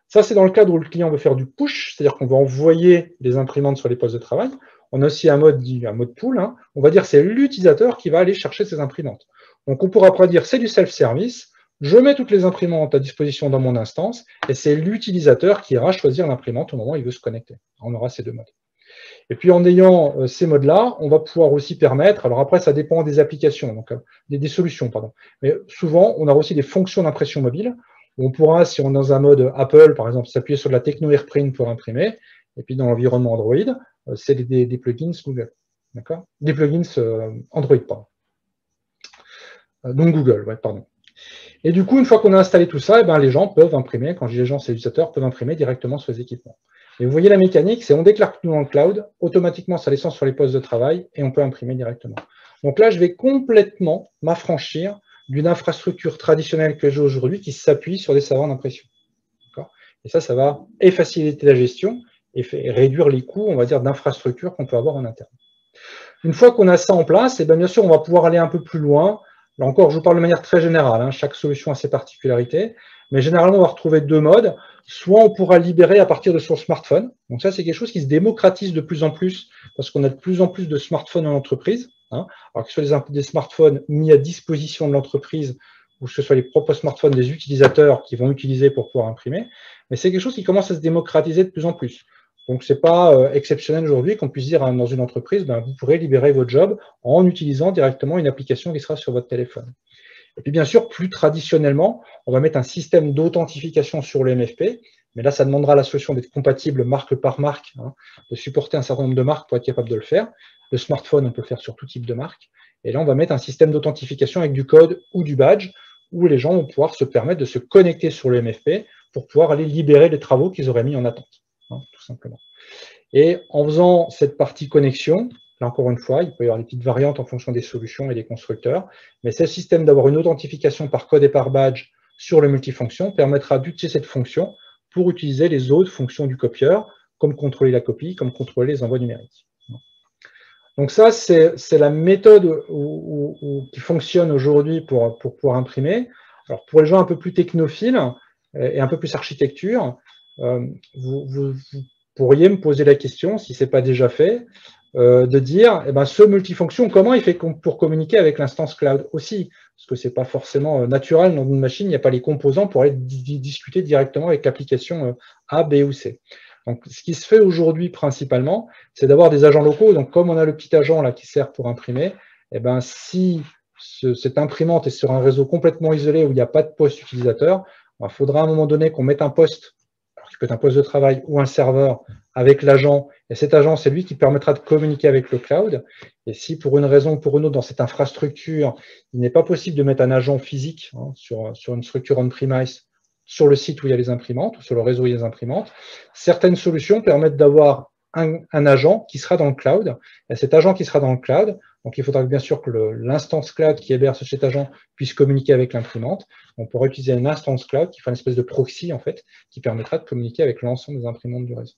Ça, c'est dans le cadre où le client veut faire du push, c'est-à-dire qu'on va envoyer les imprimantes sur les postes de travail. On a aussi un mode, un mode pool. Hein. On va dire c'est l'utilisateur qui va aller chercher ces imprimantes. Donc, on pourra pas dire c'est du self-service. Je mets toutes les imprimantes à disposition dans mon instance et c'est l'utilisateur qui ira choisir l'imprimante au moment où il veut se connecter. On aura ces deux modes. Et puis en ayant euh, ces modes-là, on va pouvoir aussi permettre, alors après ça dépend des applications, donc euh, des, solutions, pardon, mais souvent on aura aussi des fonctions d'impression mobile. On pourra, si on est dans un mode Apple, par exemple, s'appuyer sur la techno AirPrint pour imprimer, et puis dans l'environnement Android, euh, c'est des, plugins Google. D'accord? Des plugins Android, pardon. Donc Google, ouais, pardon. Et du coup, une fois qu'on a installé tout ça, eh ben, les gens peuvent imprimer, quand je dis les gens, c'est les utilisateurs, peuvent imprimer directement sur les équipements. Et vous voyez la mécanique, c'est on déclare tout dans le cloud, automatiquement ça descend sur les postes de travail et on peut imprimer directement. Donc là, je vais complètement m'affranchir d'une infrastructure traditionnelle que j'ai aujourd'hui qui s'appuie sur des serveurs d'impression. Et ça, ça va et faciliter la gestion et réduire les coûts, on va dire, d'infrastructure qu'on peut avoir en interne. Une fois qu'on a ça en place, et eh bien, bien sûr, on va pouvoir aller un peu plus loin Là encore, je vous parle de manière très générale, hein. chaque solution a ses particularités, mais généralement, on va retrouver deux modes. Soit on pourra libérer à partir de son smartphone. Donc ça, c'est quelque chose qui se démocratise de plus en plus, parce qu'on a de plus en plus de smartphones en entreprise. Hein. Alors que ce soit des, smartphones mis à disposition de l'entreprise, ou que ce soit les propres smartphones des utilisateurs qui vont utiliser pour pouvoir imprimer, mais c'est quelque chose qui commence à se démocratiser de plus en plus. Donc, ce n'est pas euh, exceptionnel aujourd'hui qu'on puisse dire dans une entreprise, ben, vous pourrez libérer votre job en utilisant directement une application qui sera sur votre téléphone. Et puis, bien sûr, plus traditionnellement, on va mettre un système d'authentification sur le MFP, mais là, ça demandera à la solution d'être compatible marque par marque, hein, de supporter un certain nombre de marques pour être capable de le faire. Le smartphone, on peut le faire sur tout type de marque. Et là, on va mettre un système d'authentification avec du code ou du badge, où les gens vont pouvoir se permettre de se connecter sur le MFP pour pouvoir aller libérer les travaux qu'ils auraient mis en attente, hein, tout simplement. Et en faisant cette partie connexion, là encore une fois, il peut y avoir des petites variantes en fonction des solutions et des constructeurs, mais ce système d'avoir une authentification par code et par badge sur le multifonction permettra d'utiliser cette fonction pour utiliser les autres fonctions du copieur, comme contrôler la copie, comme contrôler les envois numériques. Donc ça, c'est la méthode qui fonctionne aujourd'hui pour, pouvoir imprimer. Alors pour les gens un peu plus technophiles et un peu plus architecture, euh, vous, pourriez me poser la question, si ce n'est pas déjà fait, euh, de dire, eh ben, ce multifonction, comment il fait pour communiquer avec l'instance cloud aussi? Parce que ce n'est pas forcément euh, naturel dans une machine, il n'y a pas les composants pour aller discuter directement avec l'application A, B ou C. Donc, ce qui se fait aujourd'hui principalement, c'est d'avoir des agents locaux. Donc, comme on a le petit agent là qui sert pour imprimer, eh ben, si cette imprimante est sur un réseau complètement isolé où il n'y a pas de poste utilisateur, il ben, faudra à un moment donné qu'on mette un poste, qui peut être un poste de travail ou un serveur, avec l'agent. Et cet agent, c'est lui qui permettra de communiquer avec le cloud. Et si pour une raison ou pour une autre, dans cette infrastructure, il n'est pas possible de mettre un agent physique hein, sur, sur une structure on-premise sur le site où il y a les imprimantes, ou sur le réseau où il y a les imprimantes. Certaines solutions permettent d'avoir un, agent qui sera dans le cloud. Et cet agent qui sera dans le cloud, donc il faudra bien sûr que l'instance cloud qui héberge cet agent puisse communiquer avec l'imprimante. On pourra utiliser une instance cloud qui fait une espèce de proxy, en fait, qui permettra de communiquer avec l'ensemble des imprimantes du réseau.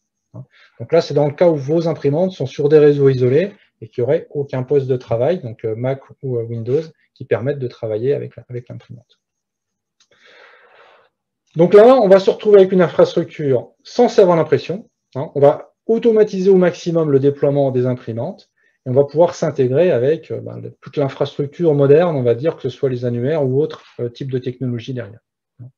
Donc là, c'est dans le cas où vos imprimantes sont sur des réseaux isolés et qu'il n'y aurait aucun poste de travail, donc euh, Mac ou euh, Windows, qui permettent de travailler avec l'imprimante. Donc là, on va se retrouver avec une infrastructure sans serveur d'impression. Hein. On va automatiser au maximum le déploiement des imprimantes et on va pouvoir s'intégrer avec euh, ben, toute l'infrastructure moderne, on va dire, que ce soit les annuaires ou autres euh, types de technologies derrière. Donc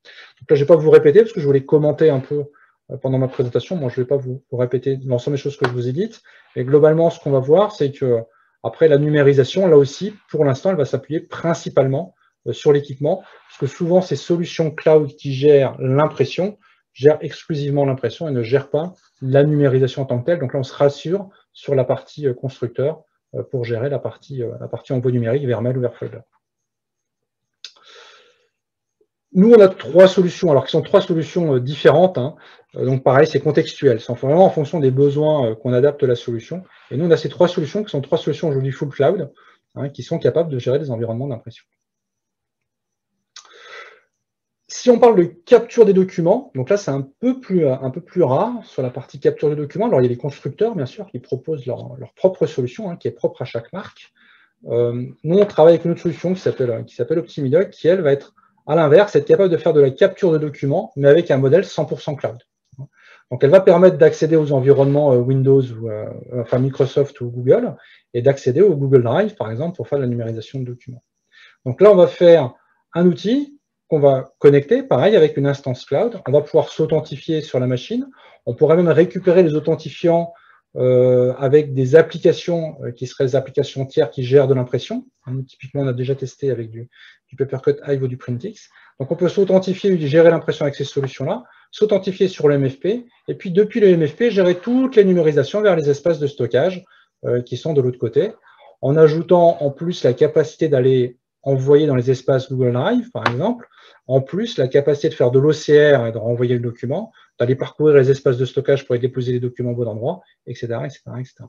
là, je ne vais pas vous répéter parce que je voulais commenter un peu euh, pendant ma présentation. Moi, je ne vais pas vous, vous répéter l'ensemble des choses que je vous ai dites. Mais globalement, ce qu'on va voir, c'est que après la numérisation, là aussi, pour l'instant, elle va s'appuyer principalement sur l'équipement, parce que souvent ces solutions cloud qui gèrent l'impression gèrent exclusivement l'impression et ne gèrent pas la numérisation en tant que telle. Donc là, on se rassure sur la partie euh, constructeur euh, pour gérer la partie, la partie envoi numérique vers mail ou vers folder. Nous, on a trois solutions, alors qui sont trois solutions différentes. Hein. Donc pareil, c'est contextuel. C'est vraiment en fonction des besoins qu'on adapte la solution. Et nous, on a ces trois solutions qui sont trois solutions aujourd'hui full cloud, hein, qui sont capables de gérer des environnements d'impression. Si on parle de capture des documents, donc là c'est un peu plus un peu plus rare sur la partie capture des documents. Alors il y a les constructeurs bien sûr qui proposent leur, propre solution hein, qui est propre à chaque marque. Euh, nous on travaille avec une autre solution qui s'appelle qui s'appelle Optimidoc qui elle va être à l'inverse, être capable de faire de la capture de documents mais avec un modèle 100% cloud. Donc elle va permettre d'accéder aux environnements euh, Windows ou euh, enfin Microsoft ou Google et d'accéder au Google Drive par exemple pour faire la numérisation de documents. Donc là on va faire un outil qu'on va connecter, pareil, avec une instance cloud. On va pouvoir s'authentifier sur la machine. On pourrait même récupérer les authentifiants euh, avec des applications euh, qui seraient des applications tiers qui gèrent de l'impression. Hein, typiquement, on a déjà testé avec du, du Papercut Hive ou du Printix. Donc, on peut s'authentifier gérer l'impression avec ces solutions-là, s'authentifier sur le MFP, et puis depuis le MFP, gérer toutes les numérisations vers les espaces de stockage euh, qui sont de l'autre côté, en ajoutant en plus la capacité d'aller envoyer dans les espaces Google Drive, par exemple, en plus, la capacité de faire de l'OCR et de renvoyer le document, d'aller parcourir les espaces de stockage pour y déposer les documents au bon endroit, etc. etc., etc.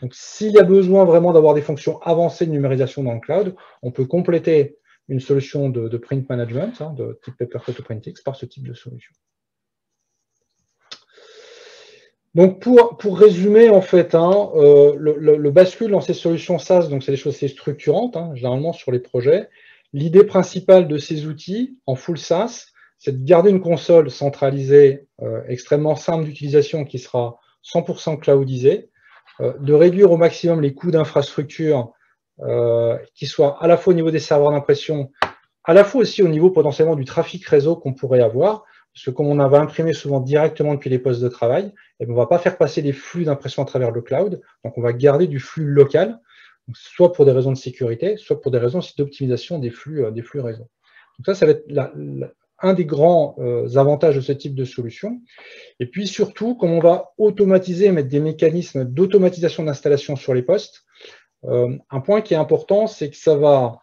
Donc, s'il y a besoin vraiment d'avoir des fonctions avancées de numérisation dans le cloud, on peut compléter une solution de, print management, hein, de type Papercut ou Printix, par ce type de solution. Donc pour, pour résumer en fait, hein, euh, le, bascule dans ces solutions SaaS, donc c'est des choses assez structurantes, hein, généralement sur les projets, L'idée principale de ces outils en full SaaS, c'est de garder une console centralisée euh, extrêmement simple d'utilisation qui sera 100% cloudisée, euh, de réduire au maximum les coûts d'infrastructure qui soient à la fois au niveau des serveurs d'impression, à la fois aussi au niveau potentiellement du trafic réseau qu'on pourrait avoir, parce que comme on va imprimer souvent directement depuis les postes de travail, et eh ben, on ne va pas faire passer les flux d'impression à travers le cloud, donc on va garder du flux local, soit pour des raisons de sécurité, soit pour des raisons d'optimisation des flux, euh, des flux réseau. Donc ça, ça va être un des grands euh, avantages de ce type de solution. Et puis surtout, comme on va automatiser, mettre des mécanismes d'automatisation d'installation sur les postes, euh, un point qui est important, c'est que ça va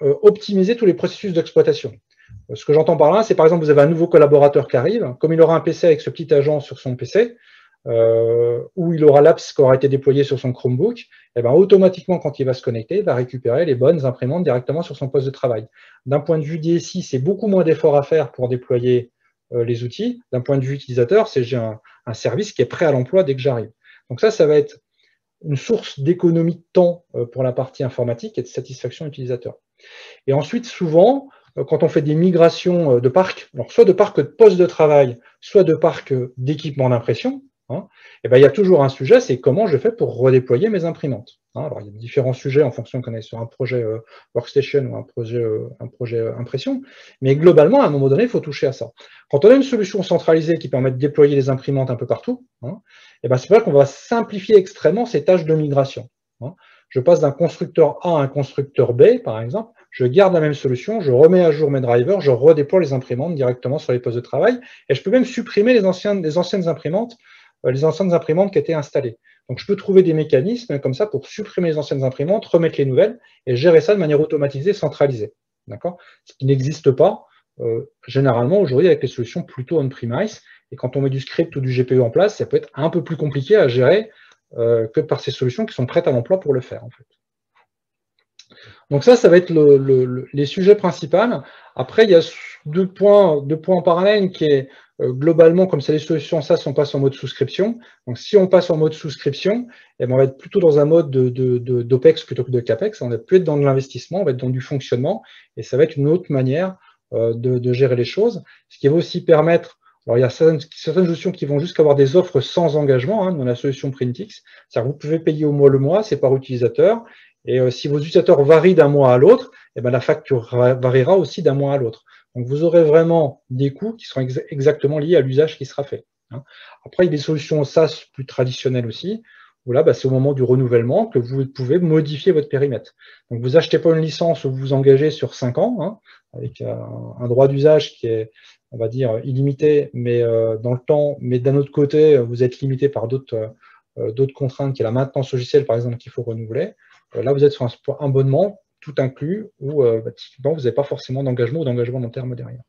optimiser tous les processus d'exploitation. Ce que j'entends par là, c'est par exemple, vous avez un nouveau collaborateur qui arrive, comme il aura un PC avec ce petit agent sur son PC, euh, où il aura l'apps qui aura été déployé sur son Chromebook, et eh ben, automatiquement, quand il va se connecter, il va récupérer les bonnes imprimantes directement sur son poste de travail. D'un point de vue DSI, c'est beaucoup moins d'efforts à faire pour déployer euh, les outils. D'un point de vue utilisateur, c'est j'ai un, service qui est prêt à l'emploi dès que j'arrive. Donc ça, ça va être une source d'économie de temps euh, pour la partie informatique et de satisfaction utilisateur. Et ensuite, souvent, quand on fait des migrations de parcs, alors soit de parcs de postes de travail, soit de parcs d'équipements d'impression, Hein, et ben, il y a toujours un sujet, c'est comment je fais pour redéployer mes imprimantes. Hein. alors, il y a différents sujets en fonction qu'on est sur un projet euh, workstation ou un projet, euh, un projet euh, impression, mais globalement, à un moment donné, il faut toucher à ça. Quand on a une solution centralisée qui permet de déployer les imprimantes un peu partout, hein, et ben, c'est vrai qu'on va simplifier extrêmement ces tâches de migration. Je passe d'un constructeur A à un constructeur B, par exemple, je garde la même solution, je remets à jour mes drivers, je redéploie les imprimantes directement sur les postes de travail, et je peux même supprimer les anciennes, imprimantes euh, les anciennes imprimantes qui étaient installées. Donc, je peux trouver des mécanismes comme ça pour supprimer les anciennes imprimantes, remettre les nouvelles et gérer ça de manière automatisée, centralisée. D'accord? Ce qui n'existe pas euh, généralement aujourd'hui avec les solutions plutôt on-premise. Et quand on met du script ou du GPU en place, ça peut être un peu plus compliqué à gérer euh, que par ces solutions qui sont prêtes à l'emploi pour le faire. En fait. Donc ça, ça va être les sujets principaux. Après, il y a deux points, deux points en parallèle qui est euh, globalement, comme c'est les solutions SaaS, on passe en mode souscription. Donc, si on passe en mode souscription, eh ben, on va être plutôt dans un mode d'OPEX plutôt que de CAPEX. On va plus être dans de l'investissement, on va être dans du fonctionnement, et ça va être une autre manière euh, de, gérer les choses. Ce qui va aussi permettre, alors il y a certaines, solutions qui vont jusqu'à avoir des offres sans engagement, hein, dans la solution Printix. C'est-à-dire que vous pouvez payer au mois le mois, c'est par utilisateur, et euh, si vos utilisateurs varient d'un mois à l'autre, eh ben, la facture variera aussi d'un mois à l'autre. Donc vous aurez vraiment des coûts qui seront exactement liés à l'usage qui sera fait. Hein. Après, il y a des solutions SaaS plus traditionnelles aussi, où là, bah, c'est au moment du renouvellement que vous pouvez modifier votre périmètre. Donc vous achetez pas une licence où vous vous engagez sur 5 ans, hein, avec un, droit d'usage qui est, on va dire, illimité, mais euh, dans le temps, mais d'un autre côté, vous êtes limité par d'autres euh, contraintes, qui est la maintenance logicielle, par exemple, qu'il faut renouveler. Euh, là, vous êtes sur un abonnement tout inclus, où euh, bah, vous n'avez pas forcément d'engagement ou d'engagement long terme derrière.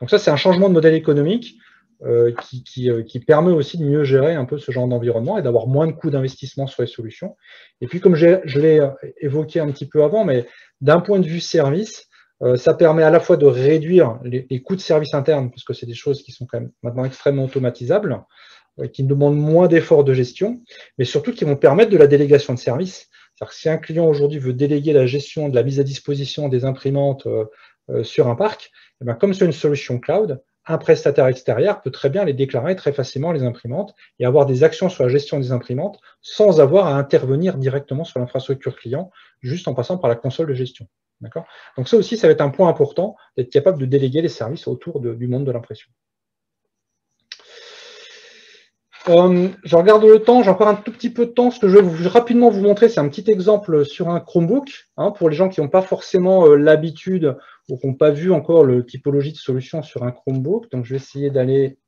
Donc ça, c'est un changement de modèle économique euh, qui, permet aussi de mieux gérer un peu ce genre d'environnement et d'avoir moins de coûts d'investissement sur les solutions. Et puis, comme je l'ai évoqué un petit peu avant, mais d'un point de vue service, ça permet à la fois de réduire les, les coûts de service interne, parce que c'est des choses qui sont quand même maintenant extrêmement automatisables, qui demandent moins d'efforts de gestion, mais surtout qui vont permettre de la délégation de services. Si un client aujourd'hui veut déléguer la gestion de la mise à disposition des imprimantes euh, euh, sur un parc, eh bien, comme c'est une solution cloud, un prestataire extérieur peut très bien les déclarer très facilement, les imprimantes, et avoir des actions sur la gestion des imprimantes sans avoir à intervenir directement sur l'infrastructure client, juste en passant par la console de gestion. Donc ça aussi, ça va être un point important d'être capable de déléguer les services autour du monde de l'impression. Euh, je regarde le temps, j'ai encore un tout petit peu de temps. Ce que je vais rapidement vous montrer, c'est un petit exemple sur un Chromebook, hein, pour les gens qui n'ont pas forcément euh, l'habitude ou qui n'ont pas vu encore le typologie de solution sur un Chromebook. Donc, je vais essayer d'aller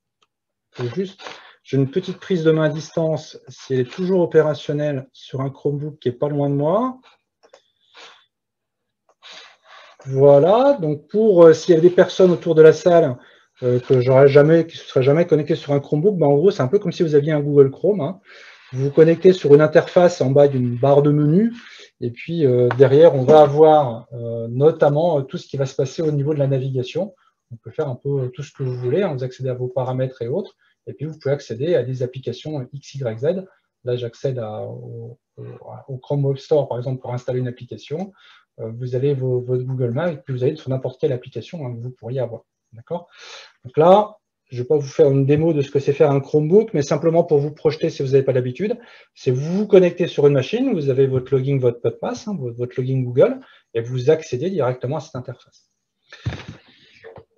juste. J'ai une petite prise de main à distance, si elle est toujours opérationnelle sur un Chromebook qui est pas loin de moi. Voilà, donc pour euh, s'il y a des personnes autour de la salle euh, que j'aurais jamais, qui ne serait jamais connecté sur un Chromebook, ben en gros, c'est un peu comme si vous aviez un Google Chrome. Hein. Vous vous connectez sur une interface en bas d'une barre de menu, et puis euh, derrière, on va avoir euh, notamment tout ce qui va se passer au niveau de la navigation. On peut faire un peu tout ce que vous voulez, hein, vous accédez à vos paramètres et autres, et puis vous pouvez accéder à des applications X, Y, Z. Là, j'accède au, au, Chrome Web Store, par exemple, pour installer une application. vous avez votre Google Maps, et puis vous allez sur n'importe quelle application hein, que vous pourriez avoir. D'accord? Donc là, je ne vais pas vous faire une démo de ce que c'est faire un Chromebook, mais simplement pour vous projeter si vous n'avez pas l'habitude, c'est vous vous connectez sur une machine, vous avez votre login, votre PodPass, hein, votre login Google, et vous accédez directement à cette interface.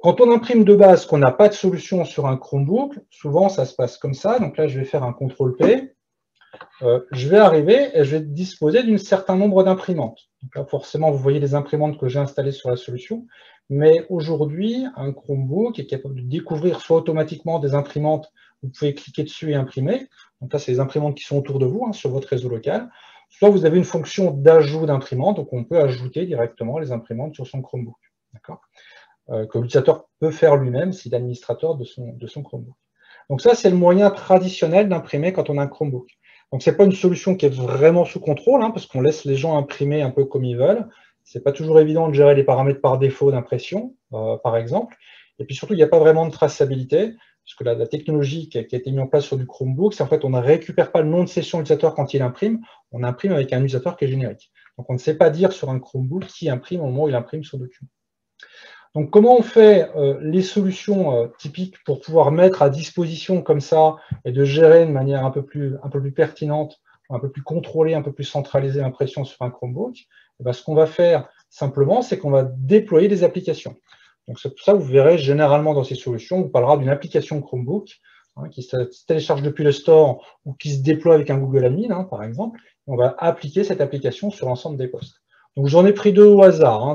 Quand on imprime de base qu'on n'a pas de solution sur un Chromebook, souvent ça se passe comme ça. Donc là, je vais faire un CTRL-P. Euh, je vais arriver et je vais disposer d'un certain nombre d'imprimantes. Donc là, forcément, vous voyez les imprimantes que j'ai installées sur la solution. Mais aujourd'hui, un Chromebook est capable de découvrir soit automatiquement des imprimantes, vous pouvez cliquer dessus et imprimer. Donc là, c'est les imprimantes qui sont autour de vous, hein, sur votre réseau local. Soit vous avez une fonction d'ajout d'imprimantes, donc on peut ajouter directement les imprimantes sur son Chromebook. D'accord? Euh, que l'utilisateur peut faire lui-même s'il est administrateur de son, de son Chromebook. Donc ça, c'est le moyen traditionnel d'imprimer quand on a un Chromebook. Donc ce n'est pas une solution qui est vraiment sous contrôle, hein, parce qu'on laisse les gens imprimer un peu comme ils veulent. C'est pas toujours évident de gérer les paramètres par défaut d'impression, euh, par exemple. Et puis surtout, il n'y a pas vraiment de traçabilité, parce que la, technologie qui a, été mise en place sur du Chromebook, c'est en fait on ne récupère pas le nom de session utilisateur quand il imprime, on imprime avec un utilisateur qui est générique. Donc on ne sait pas dire sur un Chromebook qui imprime au moment où il imprime son document. Donc, comment on fait euh, les solutions euh, typiques pour pouvoir mettre à disposition comme ça et de gérer de manière un peu plus, un peu plus pertinente, un peu plus contrôlée, un peu plus centralisée l'impression sur un Chromebook? Eh ben, Ce qu'on va faire simplement, c'est qu'on va déployer des applications. Donc, c'est pour ça vous verrez généralement dans ces solutions, on parlera d'une application Chromebook hein, qui se télécharge depuis le store ou qui se déploie avec un Google Admin, hein, par exemple. On va appliquer cette application sur l'ensemble des postes. Donc, j'en ai pris deux au hasard. Hein,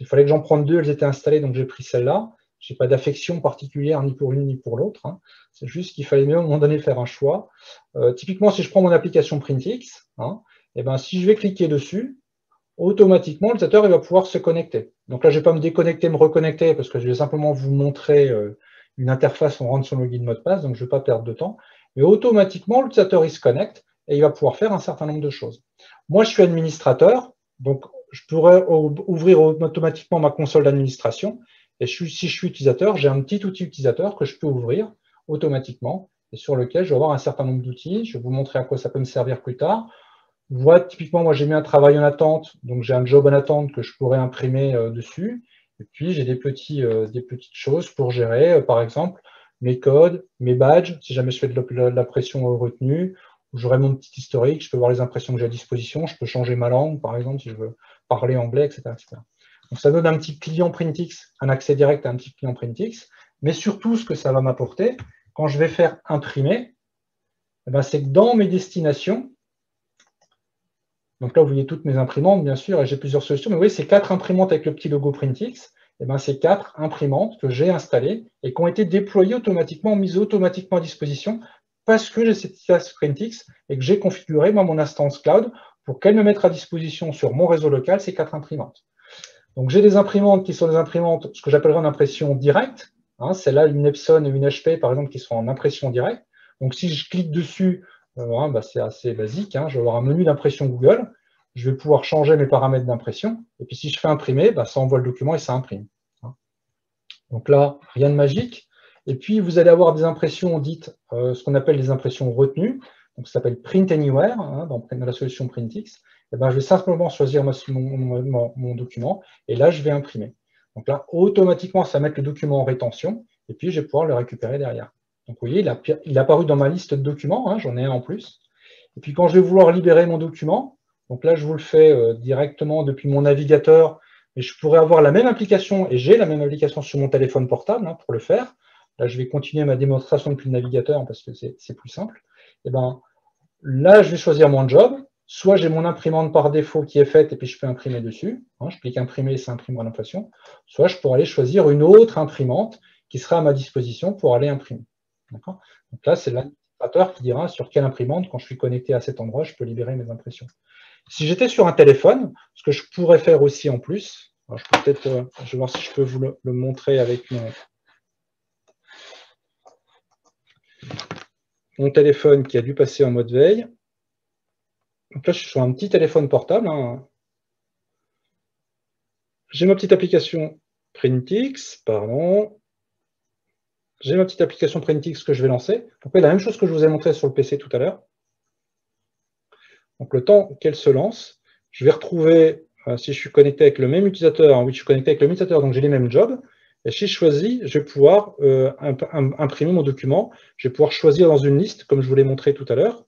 il fallait que j'en prenne deux, elles étaient installées, donc j'ai pris celle-là. Je n'ai pas d'affection particulière ni pour l'une ni pour l'autre. Hein. C'est juste qu'il fallait mieux à un moment donné faire un choix. Euh, typiquement, si je prends mon application PrintX, hein, et eh ben, si je vais cliquer dessus, automatiquement, l'utilisateur il va pouvoir se connecter. Donc là, je ne vais pas me déconnecter, me reconnecter, parce que je vais simplement vous montrer euh, une interface, on rentre le login mot de passe, donc je ne vais pas perdre de temps. Mais automatiquement, l'utilisateur il se connecte et il va pouvoir faire un certain nombre de choses. Moi, je suis administrateur, donc je pourrais ouvrir automatiquement ma console d'administration. Et si je suis utilisateur, j'ai un petit outil utilisateur que je peux ouvrir automatiquement et sur lequel je vais avoir un certain nombre d'outils. Je vais vous montrer à quoi ça peut me servir plus tard. Vous typiquement, moi j'ai mis un travail en attente, donc j'ai un job en attente que je pourrais imprimer euh, dessus. Et puis j'ai des, petits, euh, des petites choses pour gérer, euh, par exemple, mes codes, mes badges, si jamais je fais de la pression retenue, j'aurai mon petit historique, je peux voir les impressions que j'ai à disposition, je peux changer ma langue, par exemple, si je veux parler anglais, etc. Donc ça donne un petit client Printix, un accès direct à un petit client Printix, mais surtout ce que ça va m'apporter, quand je vais faire imprimer, eh ben, c'est que dans mes destinations, donc là vous voyez toutes mes imprimantes bien sûr, et j'ai plusieurs solutions, mais vous voyez ces quatre imprimantes avec le petit logo Printix, eh ben, c'est quatre imprimantes que j'ai installées et qui ont été déployées automatiquement, mises automatiquement à disposition parce que j'ai cette interface Printix et que j'ai configuré moi, mon instance cloud pour qu'elle me mette à disposition sur mon réseau local ces quatre imprimantes. Donc j'ai des imprimantes qui sont des imprimantes, ce que j'appellerais une impression directe. Hein, c'est là une Epson et une HP, par exemple, qui sont en impression directe. Donc si je clique dessus, hein, bah, c'est assez basique. Hein, je vais avoir un menu d'impression Google. Je vais pouvoir changer mes paramètres d'impression. Et puis si je fais imprimer, bah, ça envoie le document et ça imprime. Donc là, rien de magique. Et puis vous allez avoir des impressions dites, euh, ce qu'on appelle des impressions retenues donc ça s'appelle Print Anywhere, hein, dans, la solution PrintX, et eh ben, je vais simplement choisir mon, document, et là, je vais imprimer. Donc là, automatiquement, ça va mettre le document en rétention, et puis je vais pouvoir le récupérer derrière. Donc vous voyez, il, a, il est apparu dans ma liste de documents, hein, j'en ai un en plus. Et puis quand je vais vouloir libérer mon document, donc là, je vous le fais euh, directement depuis mon navigateur, mais je pourrais avoir la même application, et j'ai la même application sur mon téléphone portable hein, pour le faire. Là, je vais continuer ma démonstration depuis le navigateur parce que c'est plus simple. Et eh ben, Là, je vais choisir mon job. Soit j'ai mon imprimante par défaut qui est faite et puis je peux imprimer dessus. Hein, je clique imprimer, ça imprime à l'impression. Soit je pourrais aller choisir une autre imprimante qui sera à ma disposition pour aller imprimer. Donc là, c'est l'administrateur qui dira sur quelle imprimante, quand je suis connecté à cet endroit, je peux libérer mes impressions. Si j'étais sur un téléphone, ce que je pourrais faire aussi en plus, je, peut-être, euh, je vais voir si je peux vous le, montrer avec mon, téléphone qui a dû passer en mode veille. Donc là, je suis sur un petit téléphone portable. Hein. J'ai ma petite application Printix, pardon. J'ai ma petite application Printix que je vais lancer. Donc la même chose que je vous ai montré sur le PC tout à l'heure. Donc le temps qu'elle se lance, je vais retrouver, euh, si je suis connecté avec le même utilisateur, oui, je suis connecté avec le même utilisateur, donc j'ai les mêmes jobs. Et si je choisis, je vais pouvoir euh, imprimer mon document. Je vais pouvoir choisir dans une liste, comme je vous l'ai montré tout à l'heure.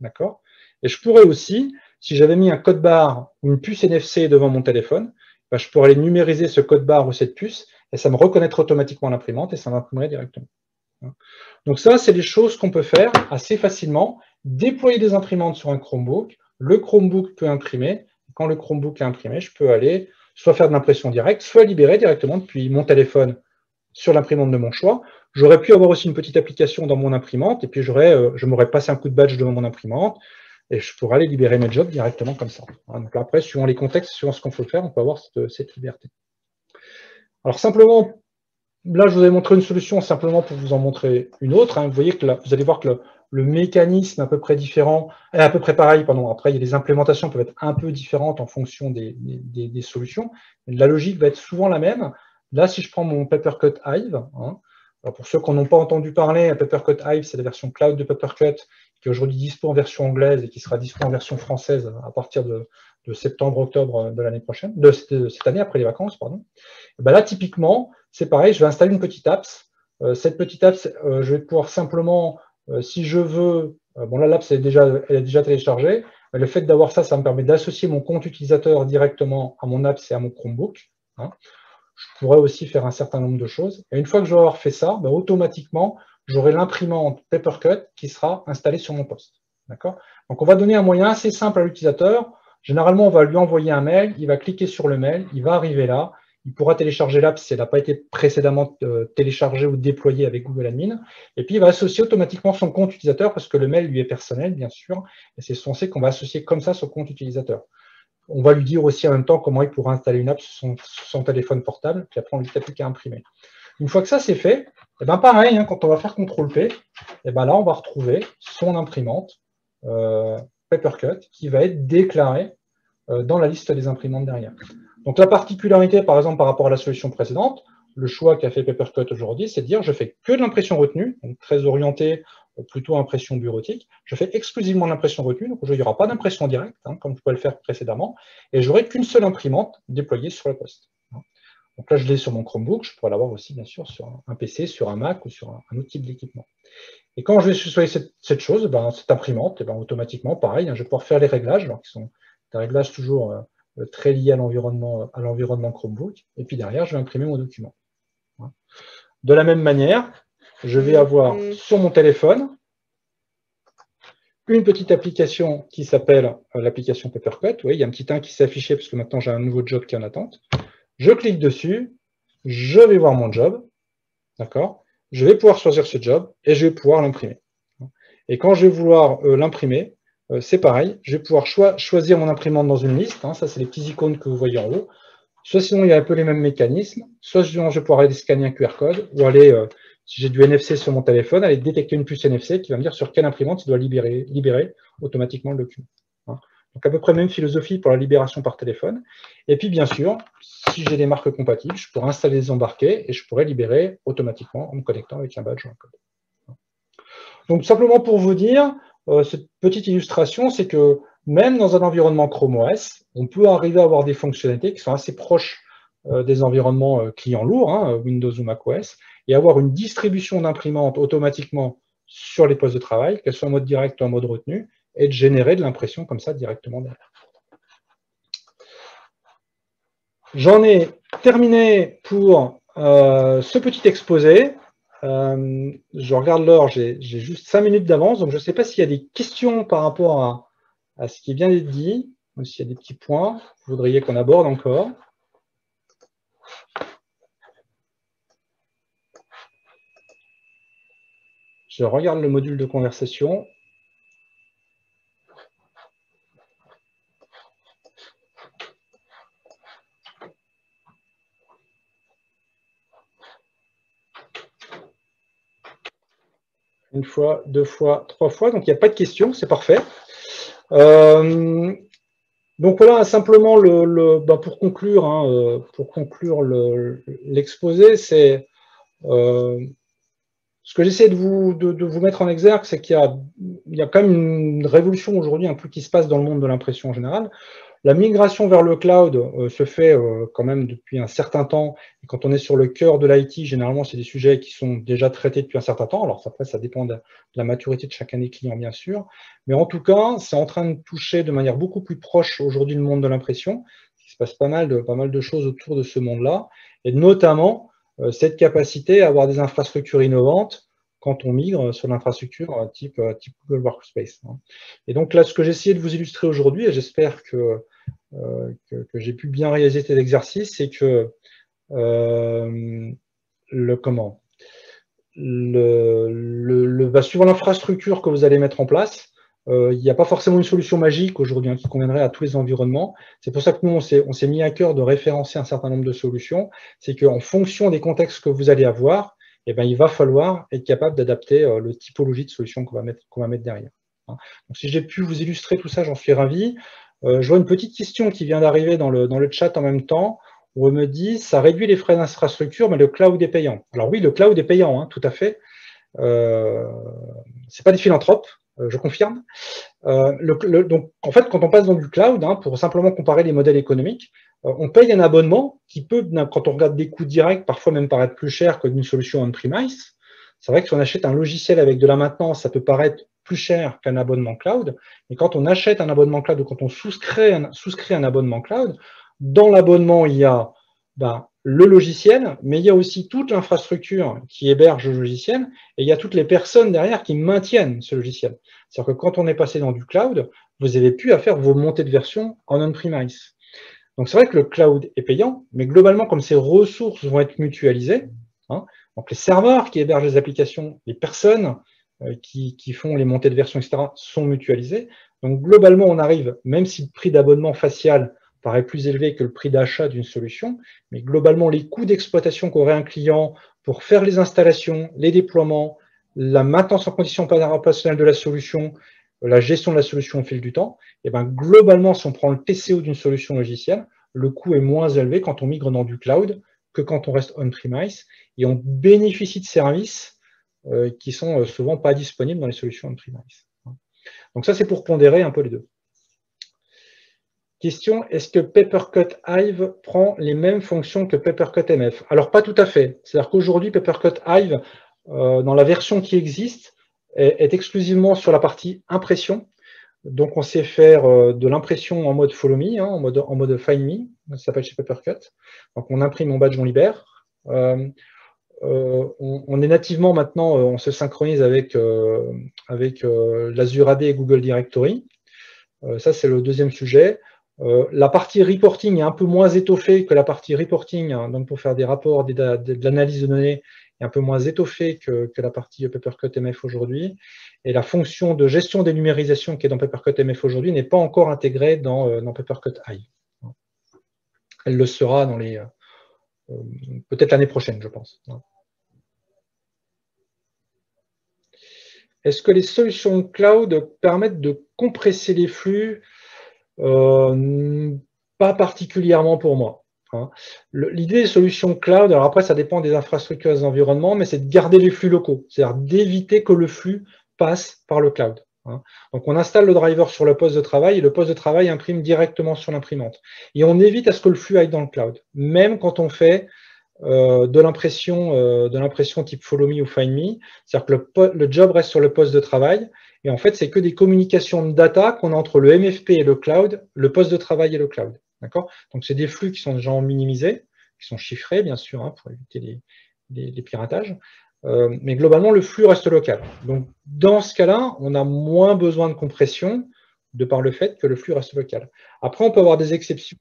D'accord? Et je pourrais aussi, si j'avais mis un code barre ou une puce NFC devant mon téléphone, bah, je pourrais aller numériser ce code barre ou cette puce, et ça me reconnaîtra automatiquement l'imprimante et ça m'imprimerait directement. Donc ça, c'est des choses qu'on peut faire assez facilement. Déployer des imprimantes sur un Chromebook. Le Chromebook peut imprimer. Quand le Chromebook est imprimé, je peux aller soit faire de l'impression directe, soit libérer directement depuis mon téléphone sur l'imprimante de mon choix. J'aurais pu avoir aussi une petite application dans mon imprimante, et puis euh, je m'aurais passé un coup de badge devant mon imprimante, et je pourrais aller libérer mes jobs directement comme ça. Donc après, suivant les contextes, suivant ce qu'on faut faire, on peut avoir cette, liberté. Alors simplement, là, je vous ai montré une solution simplement pour vous en montrer une autre. Hein. Vous voyez que vous allez voir que le, mécanisme à peu près différent, à peu près pareil, pardon. Après, des implémentations peuvent être un peu différentes en fonction des, solutions. la logique va être souvent la même. Là, si je prends mon Papercut Hive, hein, pour ceux qui n'ont pas entendu parler, Papercut Hive, c'est la version cloud de Papercut qui est aujourd'hui dispo en version anglaise et qui sera dispo en version française à partir de, septembre-octobre de l'année prochaine, de, cette année après les vacances, pardon. Ben là, typiquement, c'est pareil, je vais installer une petite apps. Euh, cette petite apps, euh, je vais pouvoir simplement, euh, si je veux, bon là, est déjà, elle est déjà téléchargée. Le fait d'avoir ça, ça me permet d'associer mon compte utilisateur directement à mon apps et à mon Chromebook. Hein je pourrais aussi faire un certain nombre de choses. Et une fois que je vais avoir fait ça, ben, automatiquement, j'aurai l'imprimante Papercut qui sera installée sur mon poste. D'accord? Donc, on va donner un moyen assez simple à l'utilisateur. Généralement, on va lui envoyer un mail, il va cliquer sur le mail, il va arriver là, il pourra télécharger l'app si elle n'a pas été précédemment euh, téléchargée ou déployée avec Google Admin, et puis il va associer automatiquement son compte utilisateur, parce que le mail lui est personnel, bien sûr, et c'est censé qu'on va associer comme ça son compte utilisateur on va lui dire aussi en même temps comment il pourra installer une app sur son, téléphone portable, puis après on lui plus qu'à imprimer. Une fois que ça c'est fait, eh ben pareil, hein, quand on va faire CTRL-P, et eh ben là on va retrouver son imprimante euh, Papercut qui va être déclarée euh, dans la liste des imprimantes derrière. Donc la particularité, par exemple, par rapport à la solution précédente, le choix qu'a fait Papercut aujourd'hui, c'est de dire je fais que de l'impression retenue, donc très orienté plutôt impression bureautique. Je fais exclusivement l'impression retenue, donc il n'y aura pas d'impression directe, hein, comme je pouvais le faire précédemment, et j'aurai qu'une seule imprimante déployée sur le poste. Donc là, je l'ai sur mon Chromebook, je pourrais l'avoir aussi, bien sûr, sur un PC, sur un Mac ou sur un, autre type d'équipement. Et quand je vais choisir cette, chose, ben, cette imprimante, et ben, automatiquement, pareil, hein, je vais pouvoir faire les réglages, alors qui sont des réglages toujours euh, très liés à l'environnement Chromebook, et puis derrière, je vais imprimer mon document. De la même manière, je vais avoir sur mon téléphone une petite application qui s'appelle euh, l'application Papercut. Oui, il y a un petit 1 qui s'est affiché parce que maintenant j'ai un nouveau job qui est en attente. Je clique dessus, je vais voir mon job, d'accord? Je vais pouvoir choisir ce job et je vais pouvoir l'imprimer. Et quand je vais vouloir euh, l'imprimer, euh, c'est pareil, je vais pouvoir choisir mon imprimante dans une liste. Hein. ça, c'est les petits icônes que vous voyez en haut. Soit sinon, il y a un peu les mêmes mécanismes. Soit sinon, je vais pouvoir aller scanner un QR code ou aller si j'ai du NFC sur mon téléphone, aller détecter une puce NFC qui va me dire sur quelle imprimante il doit libérer, libérer automatiquement le document. Donc à peu près même philosophie pour la libération par téléphone. Et puis bien sûr, si j'ai des marques compatibles, je pourrais installer des embarqués et je pourrais libérer automatiquement en me connectant avec un badge ou un code. Donc simplement pour vous dire, euh, cette petite illustration, c'est que même dans un environnement Chrome OS, on peut arriver à avoir des fonctionnalités qui sont assez proches euh, des environnements euh, clients lourds, hein, Windows ou macOS, et avoir une distribution d'imprimantes automatiquement sur les postes de travail, qu'elles soient en mode direct ou en mode retenu, et de générer de l'impression comme ça directement derrière. J'en ai terminé pour euh, ce petit exposé. Euh, je regarde l'heure, j'ai juste 5 minutes d'avance, donc je ne sais pas s'il y a des questions par rapport à, à ce qui vient d'être dit, ou s'il y a des petits points que vous voudriez qu'on aborde encore. Je regarde le module de conversation. Une fois, deux fois, trois fois. Donc, il n'y a pas de questions, c'est parfait. Euh, donc voilà, simplement le, ben, pour conclure, hein, euh, pour conclure l'exposé, c'est euh, ce que j'essaie de vous, de, vous mettre en exergue, c'est qu'il y, y, a quand même une révolution aujourd'hui un peu qui se passe dans le monde de l'impression en général. La migration vers le cloud euh, se fait euh, quand même depuis un certain temps. Quand on est sur le cœur de l'IT, généralement, c'est des sujets qui sont déjà traités depuis un certain temps. Alors après, ça dépend de, la maturité de chacun des clients, bien sûr. Mais en tout cas, c'est en train de toucher de manière beaucoup plus proche aujourd'hui le monde de l'impression. Il se passe pas mal de, pas mal de choses autour de ce monde-là. Et notamment, euh, cette capacité à avoir des infrastructures innovantes quand on migre sur l'infrastructure euh, type, euh, type Google Workspace. Hein. Et donc là, ce que j'ai essayé de vous illustrer aujourd'hui, et j'espère que que, j'ai pu bien réaliser cet exercice, c'est que le comment le, le, bah, suivant l'infrastructure que vous allez mettre en place, il n'y a pas forcément une solution magique aujourd'hui hein, qui conviendrait à tous les environnements. C'est pour ça que nous, on s'est mis à cœur de référencer un certain nombre de solutions. C'est qu'en fonction des contextes que vous allez avoir, eh ben, il va falloir être capable d'adapter euh, le typologie de solution qu'on va, mettre, va mettre derrière. Hein. Donc, si j'ai pu vous illustrer tout ça, j'en suis ravi. Euh, je vois une petite question qui vient d'arriver dans le, dans le chat en même temps, où on me dit ça réduit les frais d'infrastructure, mais le cloud est payant. Alors oui, le cloud est payant, hein, tout à fait. Euh, c'est pas des philanthropes, euh, je confirme. Le, donc, en fait, quand on passe dans du cloud, hein, pour simplement comparer les modèles économiques, euh, on paye un abonnement qui peut, quand on regarde des coûts directs, parfois même paraître plus cher que d'une solution on-premise. C'est vrai que si on achète un logiciel avec de la maintenance, ça peut paraître plus cher qu'un abonnement cloud. Mais quand on achète un abonnement cloud ou quand on souscrit un, souscrit un abonnement cloud, dans l'abonnement, il y a ben, le logiciel, mais il y a aussi toute l'infrastructure qui héberge le logiciel et il y a toutes les personnes derrière qui maintiennent ce logiciel. C'est-à-dire que quand on est passé dans du cloud, vous avez pu à faire vos montées de version en on-premise. Donc c'est vrai que le cloud est payant, mais globalement, comme ces ressources vont être mutualisées, hein, donc les serveurs qui hébergent les applications, les personnes euh, qui, font les montées de version, etc., sont mutualisées. Donc globalement, on arrive, même si le prix d'abonnement facial paraît plus élevé que le prix d'achat d'une solution, mais globalement, les coûts d'exploitation qu'aurait un client pour faire les installations, les déploiements, la maintenance en condition opérationnelle de la solution, la gestion de la solution au fil du temps, et eh ben, globalement, si on prend le TCO d'une solution logicielle, le coût est moins élevé quand on migre dans du cloud que quand on reste on-premise, et on bénéficie de services euh, qui sont euh, souvent pas disponibles dans les solutions on-premise. Donc ça, c'est pour pondérer un peu les deux. Question, est-ce que Papercut Hive prend les mêmes fonctions que Papercut MF Alors, pas tout à fait. C'est-à-dire qu'aujourd'hui, Papercut Hive, euh, dans la version qui existe, est, exclusivement sur la partie impression. Donc, on sait faire euh, de l'impression en mode follow me, hein, en, mode, find me, ça s'appelle chez Papercut. Donc, on imprime, mon badge, on libère. Euh, on, est nativement maintenant, on se synchronise avec, avec l'Azure AD et Google Directory. ça, c'est le deuxième sujet. la partie reporting est un peu moins étoffée que la partie reporting, hein, donc pour faire des rapports, de l'analyse de données un peu moins étoffé que, la partie Papercut MF aujourd'hui. Et la fonction de gestion des numérisations qui est dans Papercut MF aujourd'hui n'est pas encore intégrée dans, euh, dans Papercut AI. Elle le sera dans les euh, peut-être l'année prochaine, je pense. Est-ce que les solutions cloud permettent de compresser les flux? Euh, Pas particulièrement pour moi. Hein. L'idée des solutions cloud, alors après ça dépend des infrastructures et des environnements, mais c'est de garder les flux locaux, c'est-à-dire d'éviter que le flux passe par le cloud. Hein. Donc on installe le driver sur le poste de travail et le poste de travail imprime directement sur l'imprimante. Et on évite à ce que le flux aille dans le cloud, même quand on fait euh, de l'impression euh, de l'impression type follow me ou find me, c'est-à-dire que le, job reste sur le poste de travail et en fait c'est que des communications de data qu'on a entre le MFP et le cloud, le poste de travail et le cloud. Donc, c'est des flux qui sont déjà minimisés, qui sont chiffrés, bien sûr, hein, pour éviter les, piratages. Euh, mais globalement, le flux reste local. Donc, dans ce cas-là, on a moins besoin de compression de par le fait que le flux reste local. Après, on peut avoir des exceptions.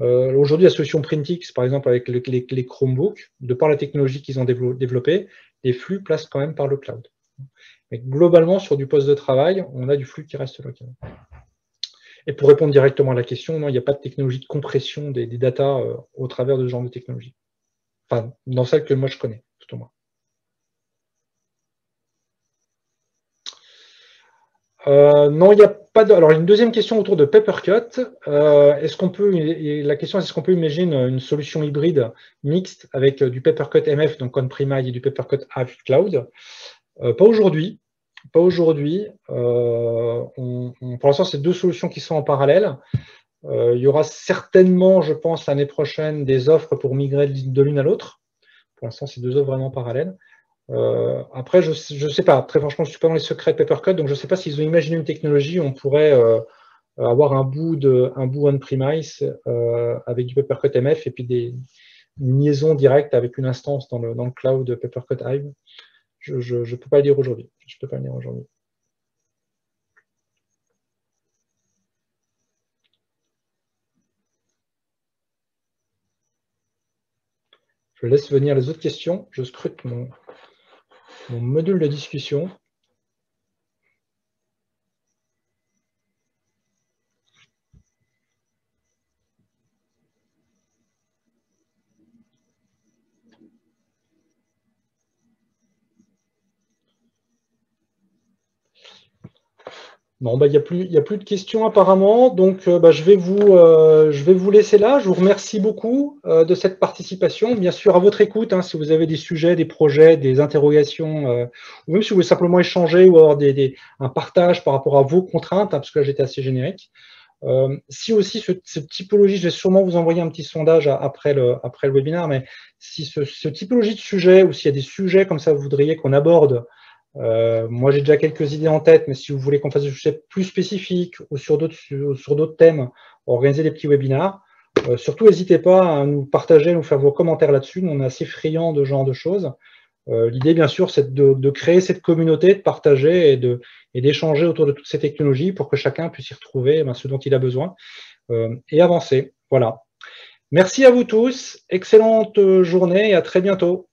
Euh, aujourd'hui, la solution Printix, par exemple, avec les, Chromebooks, de par la technologie qu'ils ont développée, les flux placent quand même par le cloud. Mais globalement, sur du poste de travail, on a du flux qui reste local. Et pour répondre directement à la question, non, il n'y a pas de technologie de compression des, des datas euh, au travers de ce genre de technologie. Enfin, dans celle que moi je connais, tout au moins. Euh, non, il n'y a pas de. Alors, une deuxième question autour de Papercut. Euh, est-ce qu'on peut. La question est-ce qu'on peut imaginer une, solution hybride mixte avec du Papercut MF, donc on-premise, et du Papercut Hive Cloud? Pas aujourd'hui. Pas aujourd'hui. Euh, pour l'instant, c'est deux solutions qui sont en parallèle. Euh, il y aura certainement, je pense, l'année prochaine, des offres pour migrer de l'une à l'autre. Pour l'instant, c'est deux offres vraiment parallèles. Euh, après, je ne sais pas. Très franchement, je ne suis pas dans les secrets de Papercut, donc je ne sais pas s'ils ont imaginé une technologie où on pourrait euh, avoir un bout, de, bout on-premise euh, avec du Papercut MF et puis des, une liaison avec une instance dans le, dans le cloud Papercut Hive. Je ne peux pas le dire aujourd'hui. Je peux pas le dire aujourd'hui. Je laisse venir les autres questions. Je scrute mon, mon module de discussion. Non, bah, il n'y a, plus, a plus de questions apparemment, donc euh, bah, je, vais vous, euh, je vais vous laisser là. Je vous remercie beaucoup euh, de cette participation. Bien sûr, à votre écoute, hein, si vous avez des sujets, des projets, des interrogations, ou même si vous voulez simplement échanger ou avoir des, un partage par rapport à vos contraintes, hein, parce que là j'étais assez générique. si aussi cette typologie, je vais sûrement vous envoyer un petit sondage après le, après le webinaire, mais si ce, ce typologie de sujet ou s'il y a des sujets comme ça, vous voudriez qu'on aborde euh, moi, j'ai déjà quelques idées en tête, mais si vous voulez qu'on fasse des sujets plus spécifiques ou sur d'autres sur d'autres thèmes, organiser des petits webinars, euh, surtout n'hésitez pas à nous partager, à nous faire vos commentaires là-dessus. On est assez friands de ce genre de choses. Euh, l'idée, bien sûr, c'est de, créer cette communauté, de partager et de et d'échanger autour de toutes ces technologies pour que chacun puisse y retrouver ben, ce dont il a besoin et avancer. Voilà. Merci à vous tous. Excellente journée et à très bientôt.